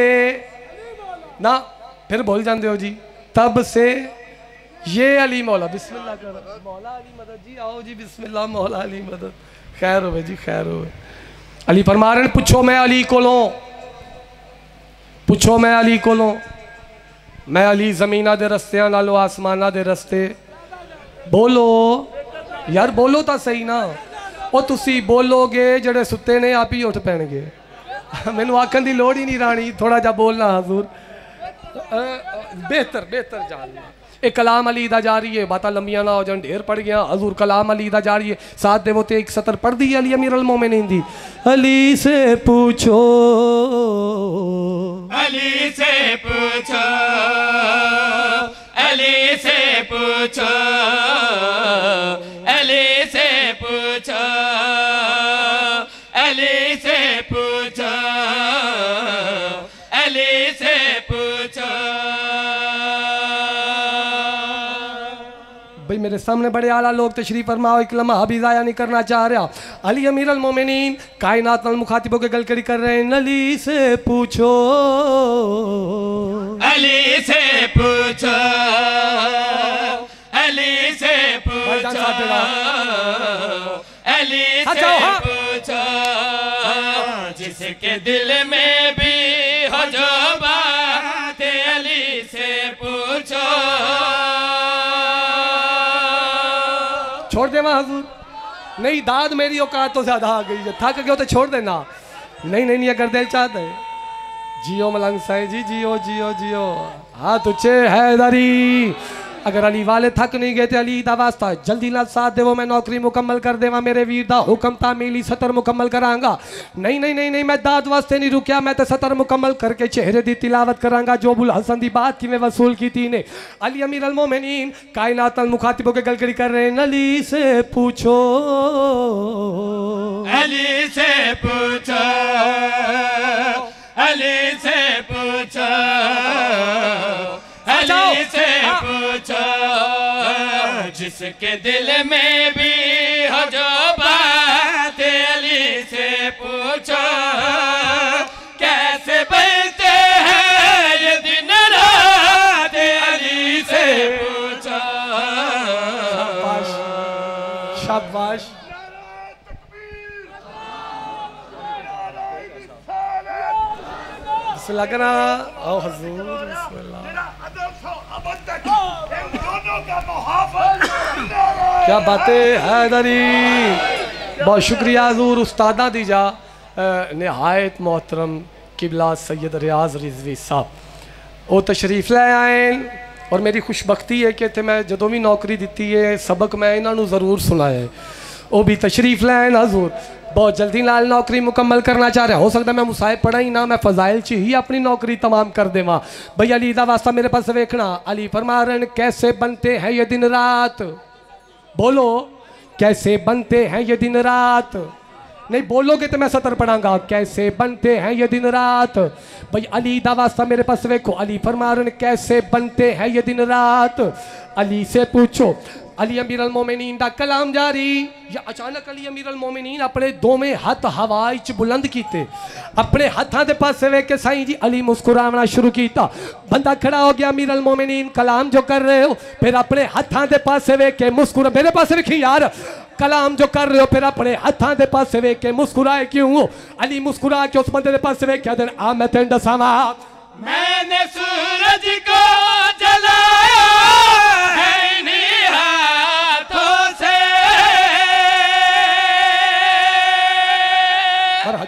S1: ना, फिर बोल जाते हो जी, तब से ये अली मौला बिस्मिल्लाह करो मौला अली मदद जी आओ जी बिस्मिल्लाह मौला अली मदद खैर होवे जी खैर होवे अली फरमा रहे ने, पुछो मैं अली कोलों ਪੁੱਛੋ ਮੈਂ ਅਲੀ ਕੋਲੋਂ ਮੈਂ ਅਲੀ ਜ਼ਮੀਨਾਂ ਦੇ ਰਸਤਿਆਂ ਨਾਲੋਂ ਆਸਮਾਨਾਂ ਦੇ ਰਸਤੇ ਬੋਲੋ ਯਾਰ ਬੋਲੋ ਤਾਂ ਸਹੀ ਨਾ ਉਹ ਤੁਸੀਂ ਬੋਲੋਗੇ ਜਿਹੜੇ ਸੁੱਤੇ ਨੇ ਆਪ ਹੀ ਉੱਠ ਪੈਣਗੇ ਮੈਨੂੰ ਆਖਣ ਦੀ ਲੋੜ ਹੀ ਨਹੀਂ ਰਾਣੀ ਥੋੜਾ ਜਿਹਾ ਬੋਲਣਾ ਹਜ਼ੂਰ ਅ, ਅ, ए, कलाम अली दा जा रही है। बात लंबिया ना हो जाए ढेर पड़ गया। हजूर कलाम अली दा जा रही है। साथ देवते एक सतर पढ़ दी अली अमीर अलमो
S2: में नहीं दी। अली से पूछो। अली से पूछो। अली से पूछो।
S1: मेरे सामने बड़े आला लोग तशरीफ़ फरमाओ एक लम्हा भी ज़ाया नहीं करना चाह रहा। अली अमीर अल मोमिनीन कायनात मुखातिबों के गल करी कर रहे हैं। अली से पूछो।
S2: अली से पूछो। अली से पूछो। अली से
S1: हाँ।
S2: पूछो। जिसके दिल में भी
S1: दे हजूर नहीं, दाद मेरी औकात तो ज़्यादा आ गई है। थक गए तो छोड़ देना। नहीं नहीं नहीं, अगर दिल चाहते जियो मलंग साई जी, जियो जियो जियो। हाँ है हैदरी। अगर अली वाले थक नहीं गए थे, अली दा वास्ता, जल्दी नाल साथ देवो, मैं नौकरी मुकम्मल कर देवा, मेरे वीर दा हुक्म ता मेली सतर मुकम्मल करांगा। नहीं नहीं नहीं नहीं, मैं दाद वास्ते नहीं रुकिया, मैं तो सतर मुकम्मल करके चेहरे दी तिलावत करांगा, जो बुल हसन दी बात की मैं वसूल की थी ने अली अमीर अल मोमिनीन, कायनात अल मुखातिबों के गलगड़ी कर रहे अली से पूछो।
S2: अली से पूछो अली से जिसके दिल में भी हो जो बात अली से पूछो कैसे बनते हैं ये दिन रात अली से पूछो?
S1: शाबाश लगना ओ हजूर दोनों का बिस्मिल्लाह। क्या बातें हैदरी बहुत शुक्रिया हजूर उस्तादा दीजा नहायत मोहतरम किबला सैद रियाज रिजवी साहब। वो तशरीफ़ लै आए और मेरी खुशबकती है कि इतने मैं जो भी नौकरी दी है, सबक मैं इन्होंने ज़रूर सुनाया है। वह भी तशरीफ़ लैन हजूर। बहुत जल्दी लाल नौकरी मुकम्मल करना चाह रहा हो। सकता मैं मुसाहिब पढ़ा ही ना, मैं फजाइल च ही अपनी नौकरी तमाम कर देव। भई अली का वास्ता मेरे पास वेखना। अली फरमा कैसे बनते हैं ये दिन रात? बोलो, कैसे बनते हैं ये दिन रात? नहीं बोलोगे तो मैं सतर पढ़ाऊँगा। कैसे बनते हैं ये दिन रात? भाई अली दावास्ता मेरे पास देखो, अली फरमारन, कैसे बनते हैं ये दिन रात? अली से पूछो अली अमीर अल मोमिनीन दा कलाम जारी। या अचानक अली अमीर अल मोमिनीन अपने दोवें हथ हवा च बुलंद कीते। अपने हत्थां दे पासे वेख के साईं जी अली मुस्कुरावना शुरू कीता। बंदा खड़ा हो गया अमीर अल मोमिनीन, कलाम जो कर रहे हो, फिर अपने हत्थां दे पासे वेख के मुस्कुरा मेरे पासे वेखी यार, कलाम जो कर रहे हो, फिर अपने हत्थां दे पासे वेख के मुस्कुराए क्यों अली मुस्कुरा के उस बंदे दे पासे वेख के आ, मैं तेन दसावा
S2: मैंने सूरज को जलाया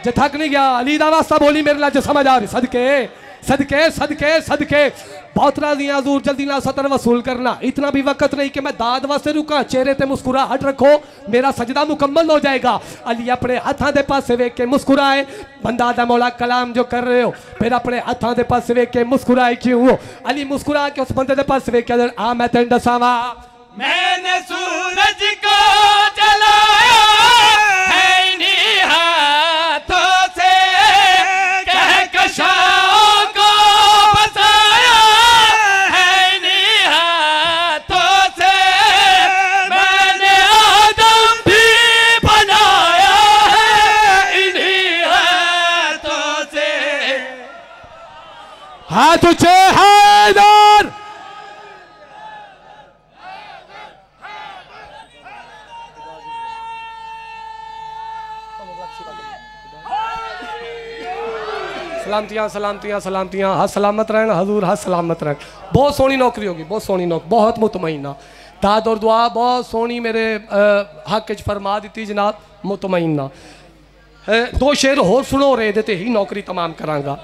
S1: हज थक नहीं गया अली दा वास्ता बोली मेरे लाज समझ आ रही, सदके सदके सदके सदके। बहुत राज़ी हजूर जल्दी ना सतर वसूल करना। इतना भी वक्त नहीं कि मैं दाद वास्ते रुका, चेहरे ते मुस्कुराहट रखो, मेरा सजदा मुकम्मल हो जाएगा। अली अपने हाथां दे पासे वेख के मुस्कुराए। बंदा दा मौला कलाम जो कर रहे हो, फिर अपने हाथां दे पासे वेख के मुस्कुराए क्यों? अली मुस्कुरा के उस बंदे दे पासे वेख के आ, मैं तेन दसावा
S2: मैंने सूरज को जलाया, है हाथ
S1: उचे हैदर सलामतियाँ सलामतियाँ सलामतियाँ। हर सलामत रहन, हजूर हर सलामत रहन। बहुत सोहनी नौकरी होगी, बहुत सोहनी नौकरी, बहुत मुतमईना। दाद और दुआ बहुत सोहनी मेरे हक च फरमा दी जनाब, मुतमईना। दो शेर होर सुनो रे देते ही नौकरी तमाम करांगा।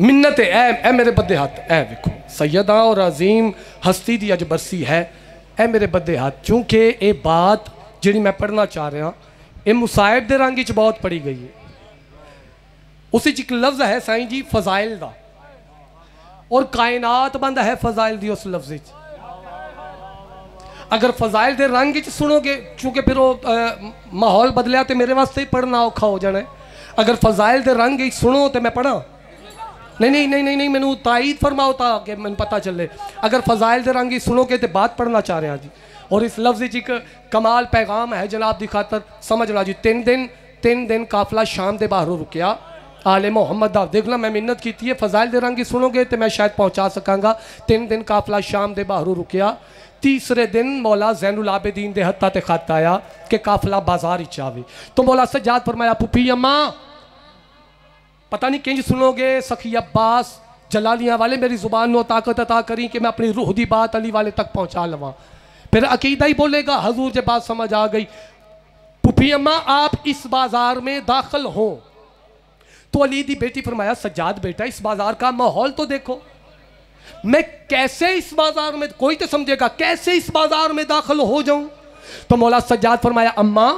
S1: ਮਿੰਨਤ ਹੈ ਇਹ ਇਹ ਮੇਰੇ ਬੱਦੇ ਹੱਥ ਇਹ ਵੇਖੋ। ਸੈਯਦਾ ਔਰ ਅਜ਼ੀਮ ਹਸਤੀ ਦੀ ਅੱਜ ਬਰਸੀ ਹੈ ਇਹ ਮੇਰੇ ਬੱਦੇ ਹੱਥ। ਕਿਉਂਕਿ ਇਹ ਬਾਤ ਜਿਹੜੀ ਮੈਂ ਪੜ੍ਹਨਾ ਚਾਹ ਰਿਹਾ, ਇਹ ਮੁਸਾਇਬ ਦੇ ਰੰਗ ਵਿੱਚ ਬਹੁਤ ਪੜੀ ਗਈ ਹੈ। ਉਸ 'ਚ ਇੱਕ ਲਫ਼ਜ਼ ਹੈ ਸਾਈਂ ਜੀ, ਫਜ਼ਾਇਲ ਦਾ। ਔਰ ਕਾਇਨਾਤ ਬੰਦ ਹੈ ਫਜ਼ਾਇਲ ਦੀ ਉਸ ਲਫ਼ਜ਼ ਵਿੱਚ। ਅਗਰ ਫਜ਼ਾਇਲ ਦੇ ਰੰਗ ਵਿੱਚ ਸੁਣੋਗੇ, ਕਿਉਂਕਿ ਫਿਰ ਉਹ ਮਾਹੌਲ ਬਦਲਿਆ ਤੇ ਮੇਰੇ ਵਾਸਤੇ ਹੀ ਪੜਨਾ ਔਖਾ ਹੋ ਜਾਣਾ ਅਗਰ ਫਜ਼ਾਇਲ ਦੇ ਰੰਗ ਵਿੱਚ ਸੁਣੋ ਤੇ ਮੈਂ ਪੜਾਂ नहीं नहीं नहीं नहीं मैंने तायद फरमाओ था कि मैं पता चले। अगर फजाइल दरंगी सुनो के तो बात पढ़ना चाह रहे हैं जी। और इस लफ्ज़ एक कमाल पैगाम है जनाब की खातर, समझ ला जी, तीन दिन तीन दिन काफिला शाम के बाहरों रुकिया। आले मोहम्मद दा, देख ला, मैं मिन्नत की है, फजाइल दे रंगी सुनोगे तो मैं शायद पहुँचा सकांगा। तीन दिन काफिला शाम के बाहरों रुकिया। तीसरे दिन मौला जैनुल आबेदीन दे हत्ता खत आया कि काफिला बाज़ार ही चावे तो मौला सजाद फरमाया, पुपी अम्मा पता नहीं किंज सुनोगे, सखी अब्बास, जलालियाँ वाले मेरी ज़ुबान नो ताकत अता करी कि मैं अपनी रूह दी बात अली वाले तक पहुँचा लवा। फिर अकीदा ही बोलेगा, हजूर जब बात समझ आ गई। पुपी अम्मा, आप इस बाज़ार में दाखिल हो। तो अली दी बेटी फरमाया, सज्जाद बेटा, इस बाज़ार का माहौल तो देखो। मैं कैसे इस बाज़ार में, कोई तो समझेगा, कैसे इस बाज़ार में दाखिल हो जाऊँ? तो मौला सज्जाद फरमाया, अम्मा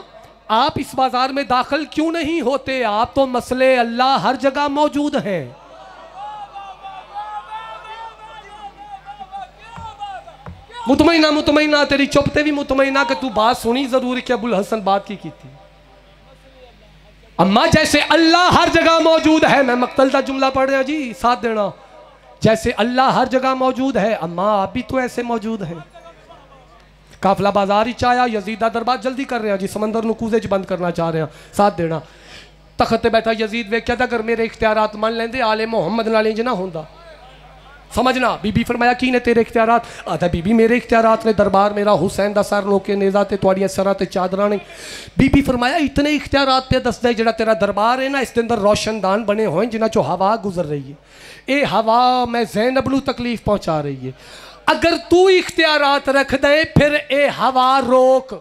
S1: आप इस बाज़ार में दाखिल क्यों नहीं होते? आप तो मसले अल्लाह हर जगह मौजूद हैं। मुतमईना मुतमईना तेरी चुपते भी मुतमईना कि तू बात सुनी ज़रूर कि अबुल हसन बात की की थी? अम्मा, जैसे अल्लाह हर जगह मौजूद है। मैं मक्तल का जुमला पढ़ रहा जी, साथ देना। जैसे अल्लाह हर जगह मौजूद है, अम्मा, आप भी तो ऐसे मौजूद हैं। काफला बाज़ार ही आया यजीदा दरबार जल्दी कर रहे हैं। जी, समंदर नकूजे च बंद करना चाह रहे हैं। साथ देना। तखत बैठा यजीद, वेख्या था अगर मेरे इख्तियारात मन लेंदे, आले मोहम्मद नाल इंज ना होंदा। समझना, बीबी फरमाया, की ने तेरे इख्तियारात? आता बीबी, मेरे इख्तियारात ने दरबार मेरा हुसैन दा सर लोके नेजा ते सरां चादरां ने। बीबी फरमाया, इतने इख्तियारात पे दसदा है जेड़ा तेरा दरबार है ना इसके अंदर रोशनदान बने हुए हैं, जिन्हां चो हवा गुजर रही है। ये हवा, मैं जैनब नू तकलीफ़ पहुँचा रही है अगर तू इख्तियारात रख दे फिर ए हवा रोक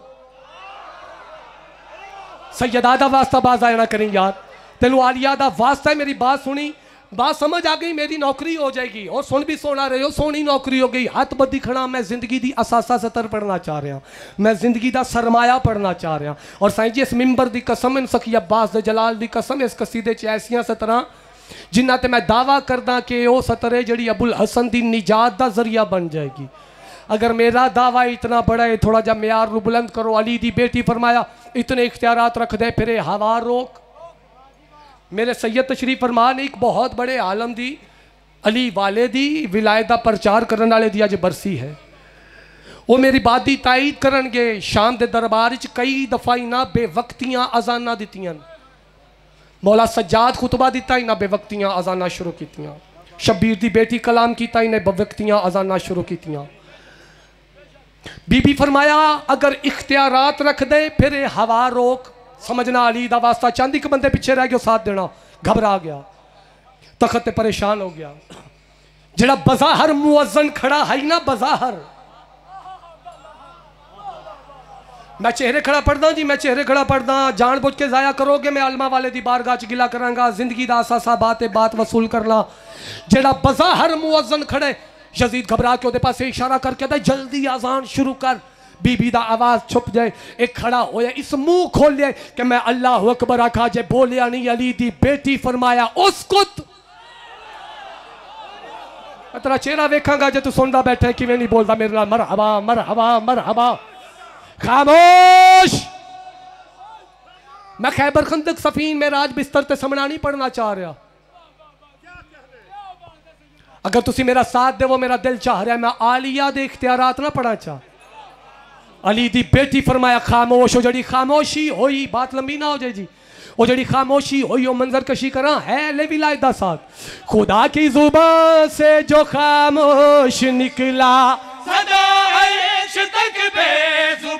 S1: सैयदा दा वास्ता बाज आया ना करें यार तेनू आलिया दा वास्ता है मेरी बात सुनी बात समझ आ गई मेरी नौकरी हो जाएगी और सुन भी सोना रहे हो सोनी नौकरी हो गई हथ बद्दी खड़ा मैं ज़िंदगी दी असासा सतर पढ़ना चाह रहा मैं ज़िंदगी दा सरमाया पढ़ना चाह रहा और साईं जी इस मिंबर दी कसम इन सखी अब्बास दे जलाल दी कसम इस कसीदे च ऐसियाँ सतरां जिन्ना ते मैं दावा करदा कि ਉਹ ਸਤਰ ਹੈ ਜਿਹੜੀ ਅਬੁਲ ਹਸਨ ਦੀ ਨਿਜਾਤ ਦਾ ਜ਼ਰੀਆ ਬਣ ਜਾਏਗੀ अगर मेरा दावा इतना बड़ा है थोड़ा जा म्यार नु बुलंद करो अली दी बेटी फरमाया इतने इख्तियारात रख दे फिर हवा रोक मेरे सैयद तशरीफ फरमान एक बहुत बड़े आलम दी अली वाले दी विलायत दा प्रचार करने वाले दी अज बरसी है वो मेरी बात दी तायद करनगे शाम दे दरबार च कई दफा इना बेवक्तियां अजाना दित्तियां मौला सज्जाद खुतबा दिता इन्हें बेवक्तियाँ अजाना शुरू कीतियाँ। शब्बीर दी बेटी कलाम कीता इन्हें बेवक्तियाँ अजाना शुरू कीतियाँ। बीबी फरमाया, अगर इख्तियारात रख दे, फिर हवा रोक। समझना अली दा वास्ता चंद एक बंदे पीछे रह गया साथ देना। घबरा गया। तखत परेशान हो गया। जड़ा बजाहर मुअज्जन खड़ा है ना, बजाहर। मैं चेहरे खड़ा पढ़दा जी, मैं चेहरे खड़ा पढ़दा। जान बुझ के जाया करोगे, मैं आलमा वाले दी बारगाह च गिला करांगा। ज़िंदगी दा असासा बात है, बात वसूल करना जेड़ा बजाहर मुअज्जन खड़े, यजीद घबरा के पासे इशारा करके कहता जल्दी अजान शुरू कर। बीबी दा आवाज़ छुप जाए, एक खड़ा होया, इस मुँह खोल ले कि मैं अल्लाह अकबर आखा, जे बोलिया नहीं, अली दी बेटी फरमाया उसकुत मैं तेरा चेहरा वेखांगा, जे तू सुनदा बैठा कि नहीं बोलदा? मेरे नाल, मरहबा मरहबा मरहबा। खामोश। मैं खैबर खंदक सफीन में राज बिस्तर ते समना नहीं पढ़ना चाह रहा। अगर तुसी मेरा साथ देवो, मेरा दिल चाह रहा मैं आलिया दे इख्तियारात ना पढ़ना चाह अली दी बेटी फरमाया, खामोश हो जड़ी खामोशी होई, बात लंबी ना हो जाए जी। वो जड़ी खामोशी होई मंजर कशी करा, है ले विलायत दा साथ। खुदा की ज़ुबान से जो खामोश निकला,
S2: सदा तक बेजुबा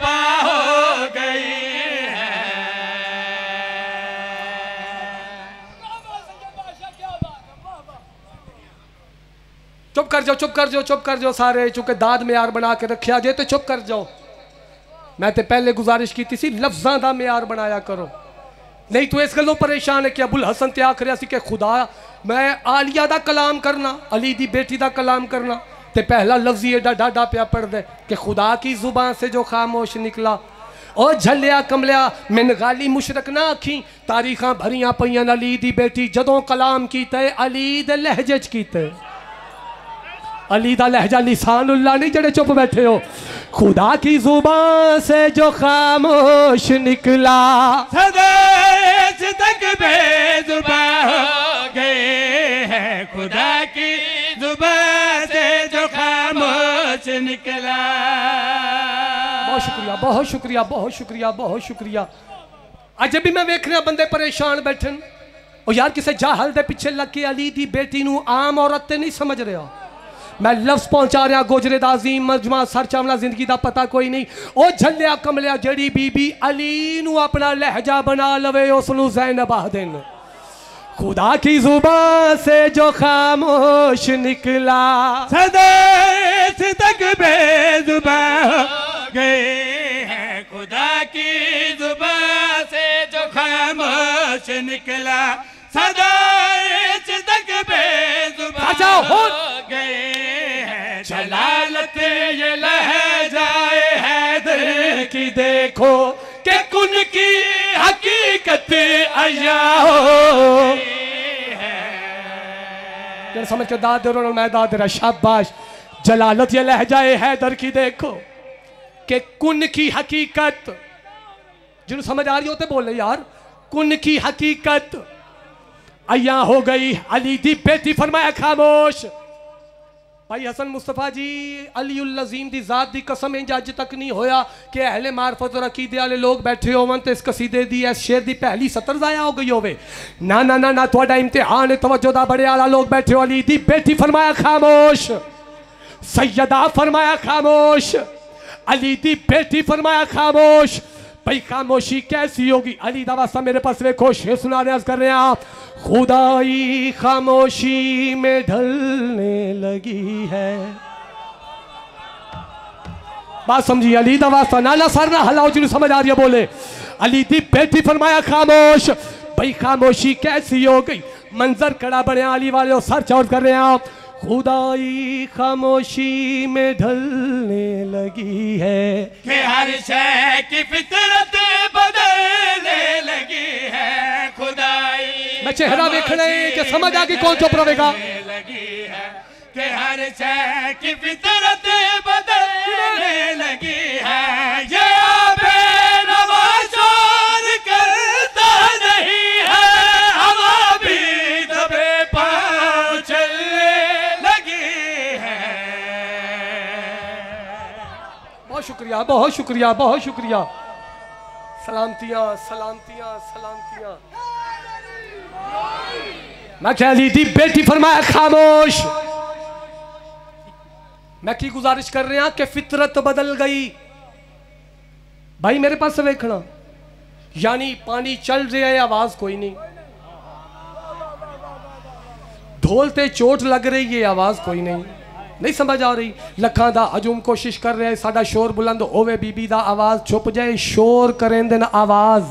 S1: चुप कर जाओ, चुप कर जाओ, चुप कर जाओ सारे, चूँकि दाद म्यार बना के रखा जे तो चुप कर जाओ। मैं तो पहले गुजारिश की थी लफ्जा का म्यार बनाया करो। नहीं तो इस गलों परेशान है कि अबुल हसन ते आख रहा कि खुदा, मैं आलिया दा कलाम करना, अली दी बेटी दा कलाम करना, ते पहला लफ्ज ही एडा डाडा पिया पढ़ दे कि खुदा की ज़ुबान से जो खामोश निकला। ओ झलिया कमलिया मैन गाली मुशरक ना आखी, तारीखां भरियाँ अली दी बेटी, जदों कलाम कीते, अली दे लहजे च कीते। अली का लहजा निशान उल्ला नहीं जड़े चुप बैठे हो। खुदा की जुबा से जो खामोश निकला।
S2: सदेश तक बेजुबा हो गए हैं। खुदा की जुबा से जो खामोश निकला।
S1: बहुत शुक्रिया बहुत शुक्रिया बहुत शुक्रिया बहुत शुक्रिया। अज भी मैं वेख रहा बंदे परेशान बैठन और यार किसी जाहल के पिछे लग के अली की बेटी आम औरत नहीं समझ रहा मैं लफ्ज पहुँचा रहा गोजरे दाजी मजमा सर चावला ज़िंदगी का पता कोई नहीं। वह झल्या कमलिया जड़ी बीबी अली अपना लहजा बना लवे, उसनु जैनब आह खुदा की ज़ुबान से जो खामोश निकला
S2: सदैस तक बेजुबा गए हैं। खुदा की ज़ुबान से जो खामोश निकला,
S1: सदा जाओ,
S2: हो। गए हैं जलालत ये लहजाए हैदर
S1: की देखो कि कुन की हकीकत अया हो। जरा समझ के दाद दे मैं दाद दे रहा शाबाश। जलालत ये लहजाए हैदर की देखो कि कुन की हकीकत। जिन्हों समझ आ रही होते बोले यार कुन की हकीकत। अया हो गई अली दी बेटी फरमाया खामोश। भाई हसन मुस्तफ़ा जी अली उलजीम की जात की कसम इंज अज तक नहीं होया कि अहले मार्फत और अकीदे वाले लोग बैठे होवन तो इस कसीदे की इस शेर की पहली सत्र जाया हो गई हो ना ना ना ना थोड़ा इम्तिहान है, तवज्जो दा बड़े आला लोग बैठे हो, अली दी बेटी फरमाया खामोश। सैयदा फरमाया खामोश। अली दी बेटी फरमाया खामोश। भाई, खामोशी कैसी होगी? अली दा वास्ता मेरे पास देखो, शेर सुना रहे कर रहे हैं आप। खुदाई खामोशी में ढलने लगी है। बात समझी, अली दा वास्ता नाला सर ना हलाओ, जिन्हें समझ आ रही है, बोले। अली दी बेटी फरमाया, खामोश। भाई, खामोशी कैसी हो गई? मंजर कड़ा बने अली वाले सर चौड़ कर रहे हैं आप। खुदाई खामोशी में ढलने लगी है।
S2: कि हर शय की फितरत बदलने लगी है। खुदाई
S1: मैं चेहरा देखना है कि समझ आ गई कौन चुप रहेगा।
S2: लगी है। कि हर शय की फितरत बदलने लगी है।
S1: शुक्रिया, बहुत शुक्रिया बहुत शुक्रिया। सलामतियाँ सलामतियाँ सलामतियाँ। मैं कह ली थी, बेटी फरमाया, खामोश। मैं की गुजारिश कर रहा कि फितरत बदल गई। भाई, मेरे पास देखना यानी पानी चल रहा है, आवाज़ कोई नहीं। ढोलते चोट लग रही है, आवाज़ कोई नहीं। नहीं समझ आ रही ਲੱਖਾਂ ਦਾ ਹਜੂਮ ਕੋਸ਼ਿਸ਼ ਕਰ ਰਿਹਾ ਹੈ ਸਾਡਾ ਸ਼ੋਰ ਬੁਲੰਦ ਹੋਵੇ ਬੀਬੀ ਦਾ ਆਵਾਜ਼ ਛੁਪ ਜਾਏ ਸ਼ੋਰ ਕਰਨ ਦੇ ਨਾ ਆਵਾਜ਼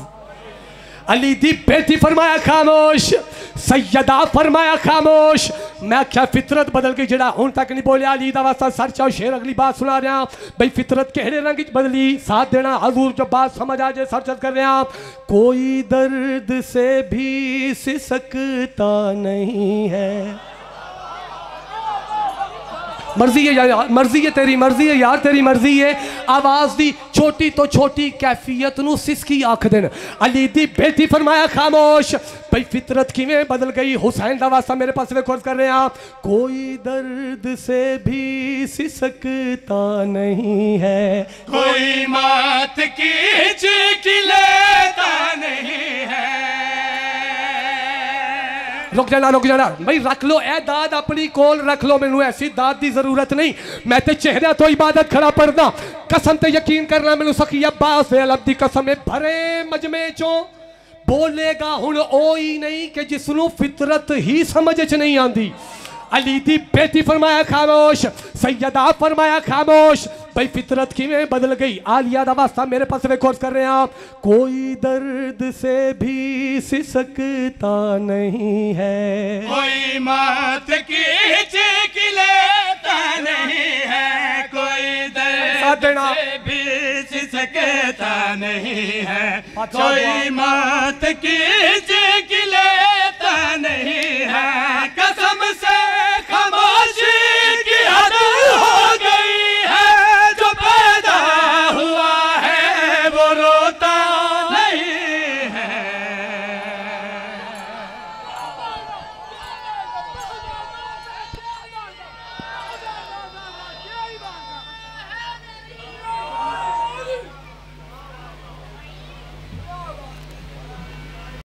S1: अली दी बेटी फरमाया खामोश सैयदा फरमाया खामोश मैं क्या फितरत बदल गई जड़ा हूं तक नहीं बोलिया अली दा वास्ता सर चाओ शेर अगली बात सुना रहा भाई फितरत केड़े रंग च बदली साथ देना हजूर जब बात समझ आ जाए सर चल कर रहे हैं कोई दर्द से भी सिसकता नहीं है मर्ज़ी है मर्ज़ी है तेरी मर्ज़ी है यार, तेरी मर्ज़ी है। आवाज़ दी, छोटी तो छोटी कैफियत सिसकी आख देन। अली दी बेटी फरमाया, खामोश। भाई फितरत किवें बदल गई? हुसैन दा वास्ता मेरे पास खोज कर रहे हैं आप। कोई दर्द से भी सिसकता नहीं है।
S2: कोई मात की लेता नहीं है।
S1: रुक जाना रुक जाना भाई रख लो ए दाद अपनी कोल रख लो मैनू ऐसी दाद की ज़रूरत नहीं मैं ते चेहरे तो इबादत खड़ा पढ़दा कसम ते यकीन करना मैनू सखी अब्बास से अलब दी कसम है भरे मजमे चों बोलेगा हुन ओ ही नहीं कि जिसनु फितरत ही समझ च नहीं आंदी अली दी बेटी फरमाया खामोश सैयदा फरमाया खामोश। भाई फितरत किवें बदल गई? आलिया दा वास्ता मेरे पास रिकॉर्ड कर रहे हैं आप। कोई दर्द से भी सिसकता नहीं है।
S2: कोई मात की चिकलेता नहीं है। कोई दर्द से भी सकता नहीं है। कोई। मात की चिकलेता नहीं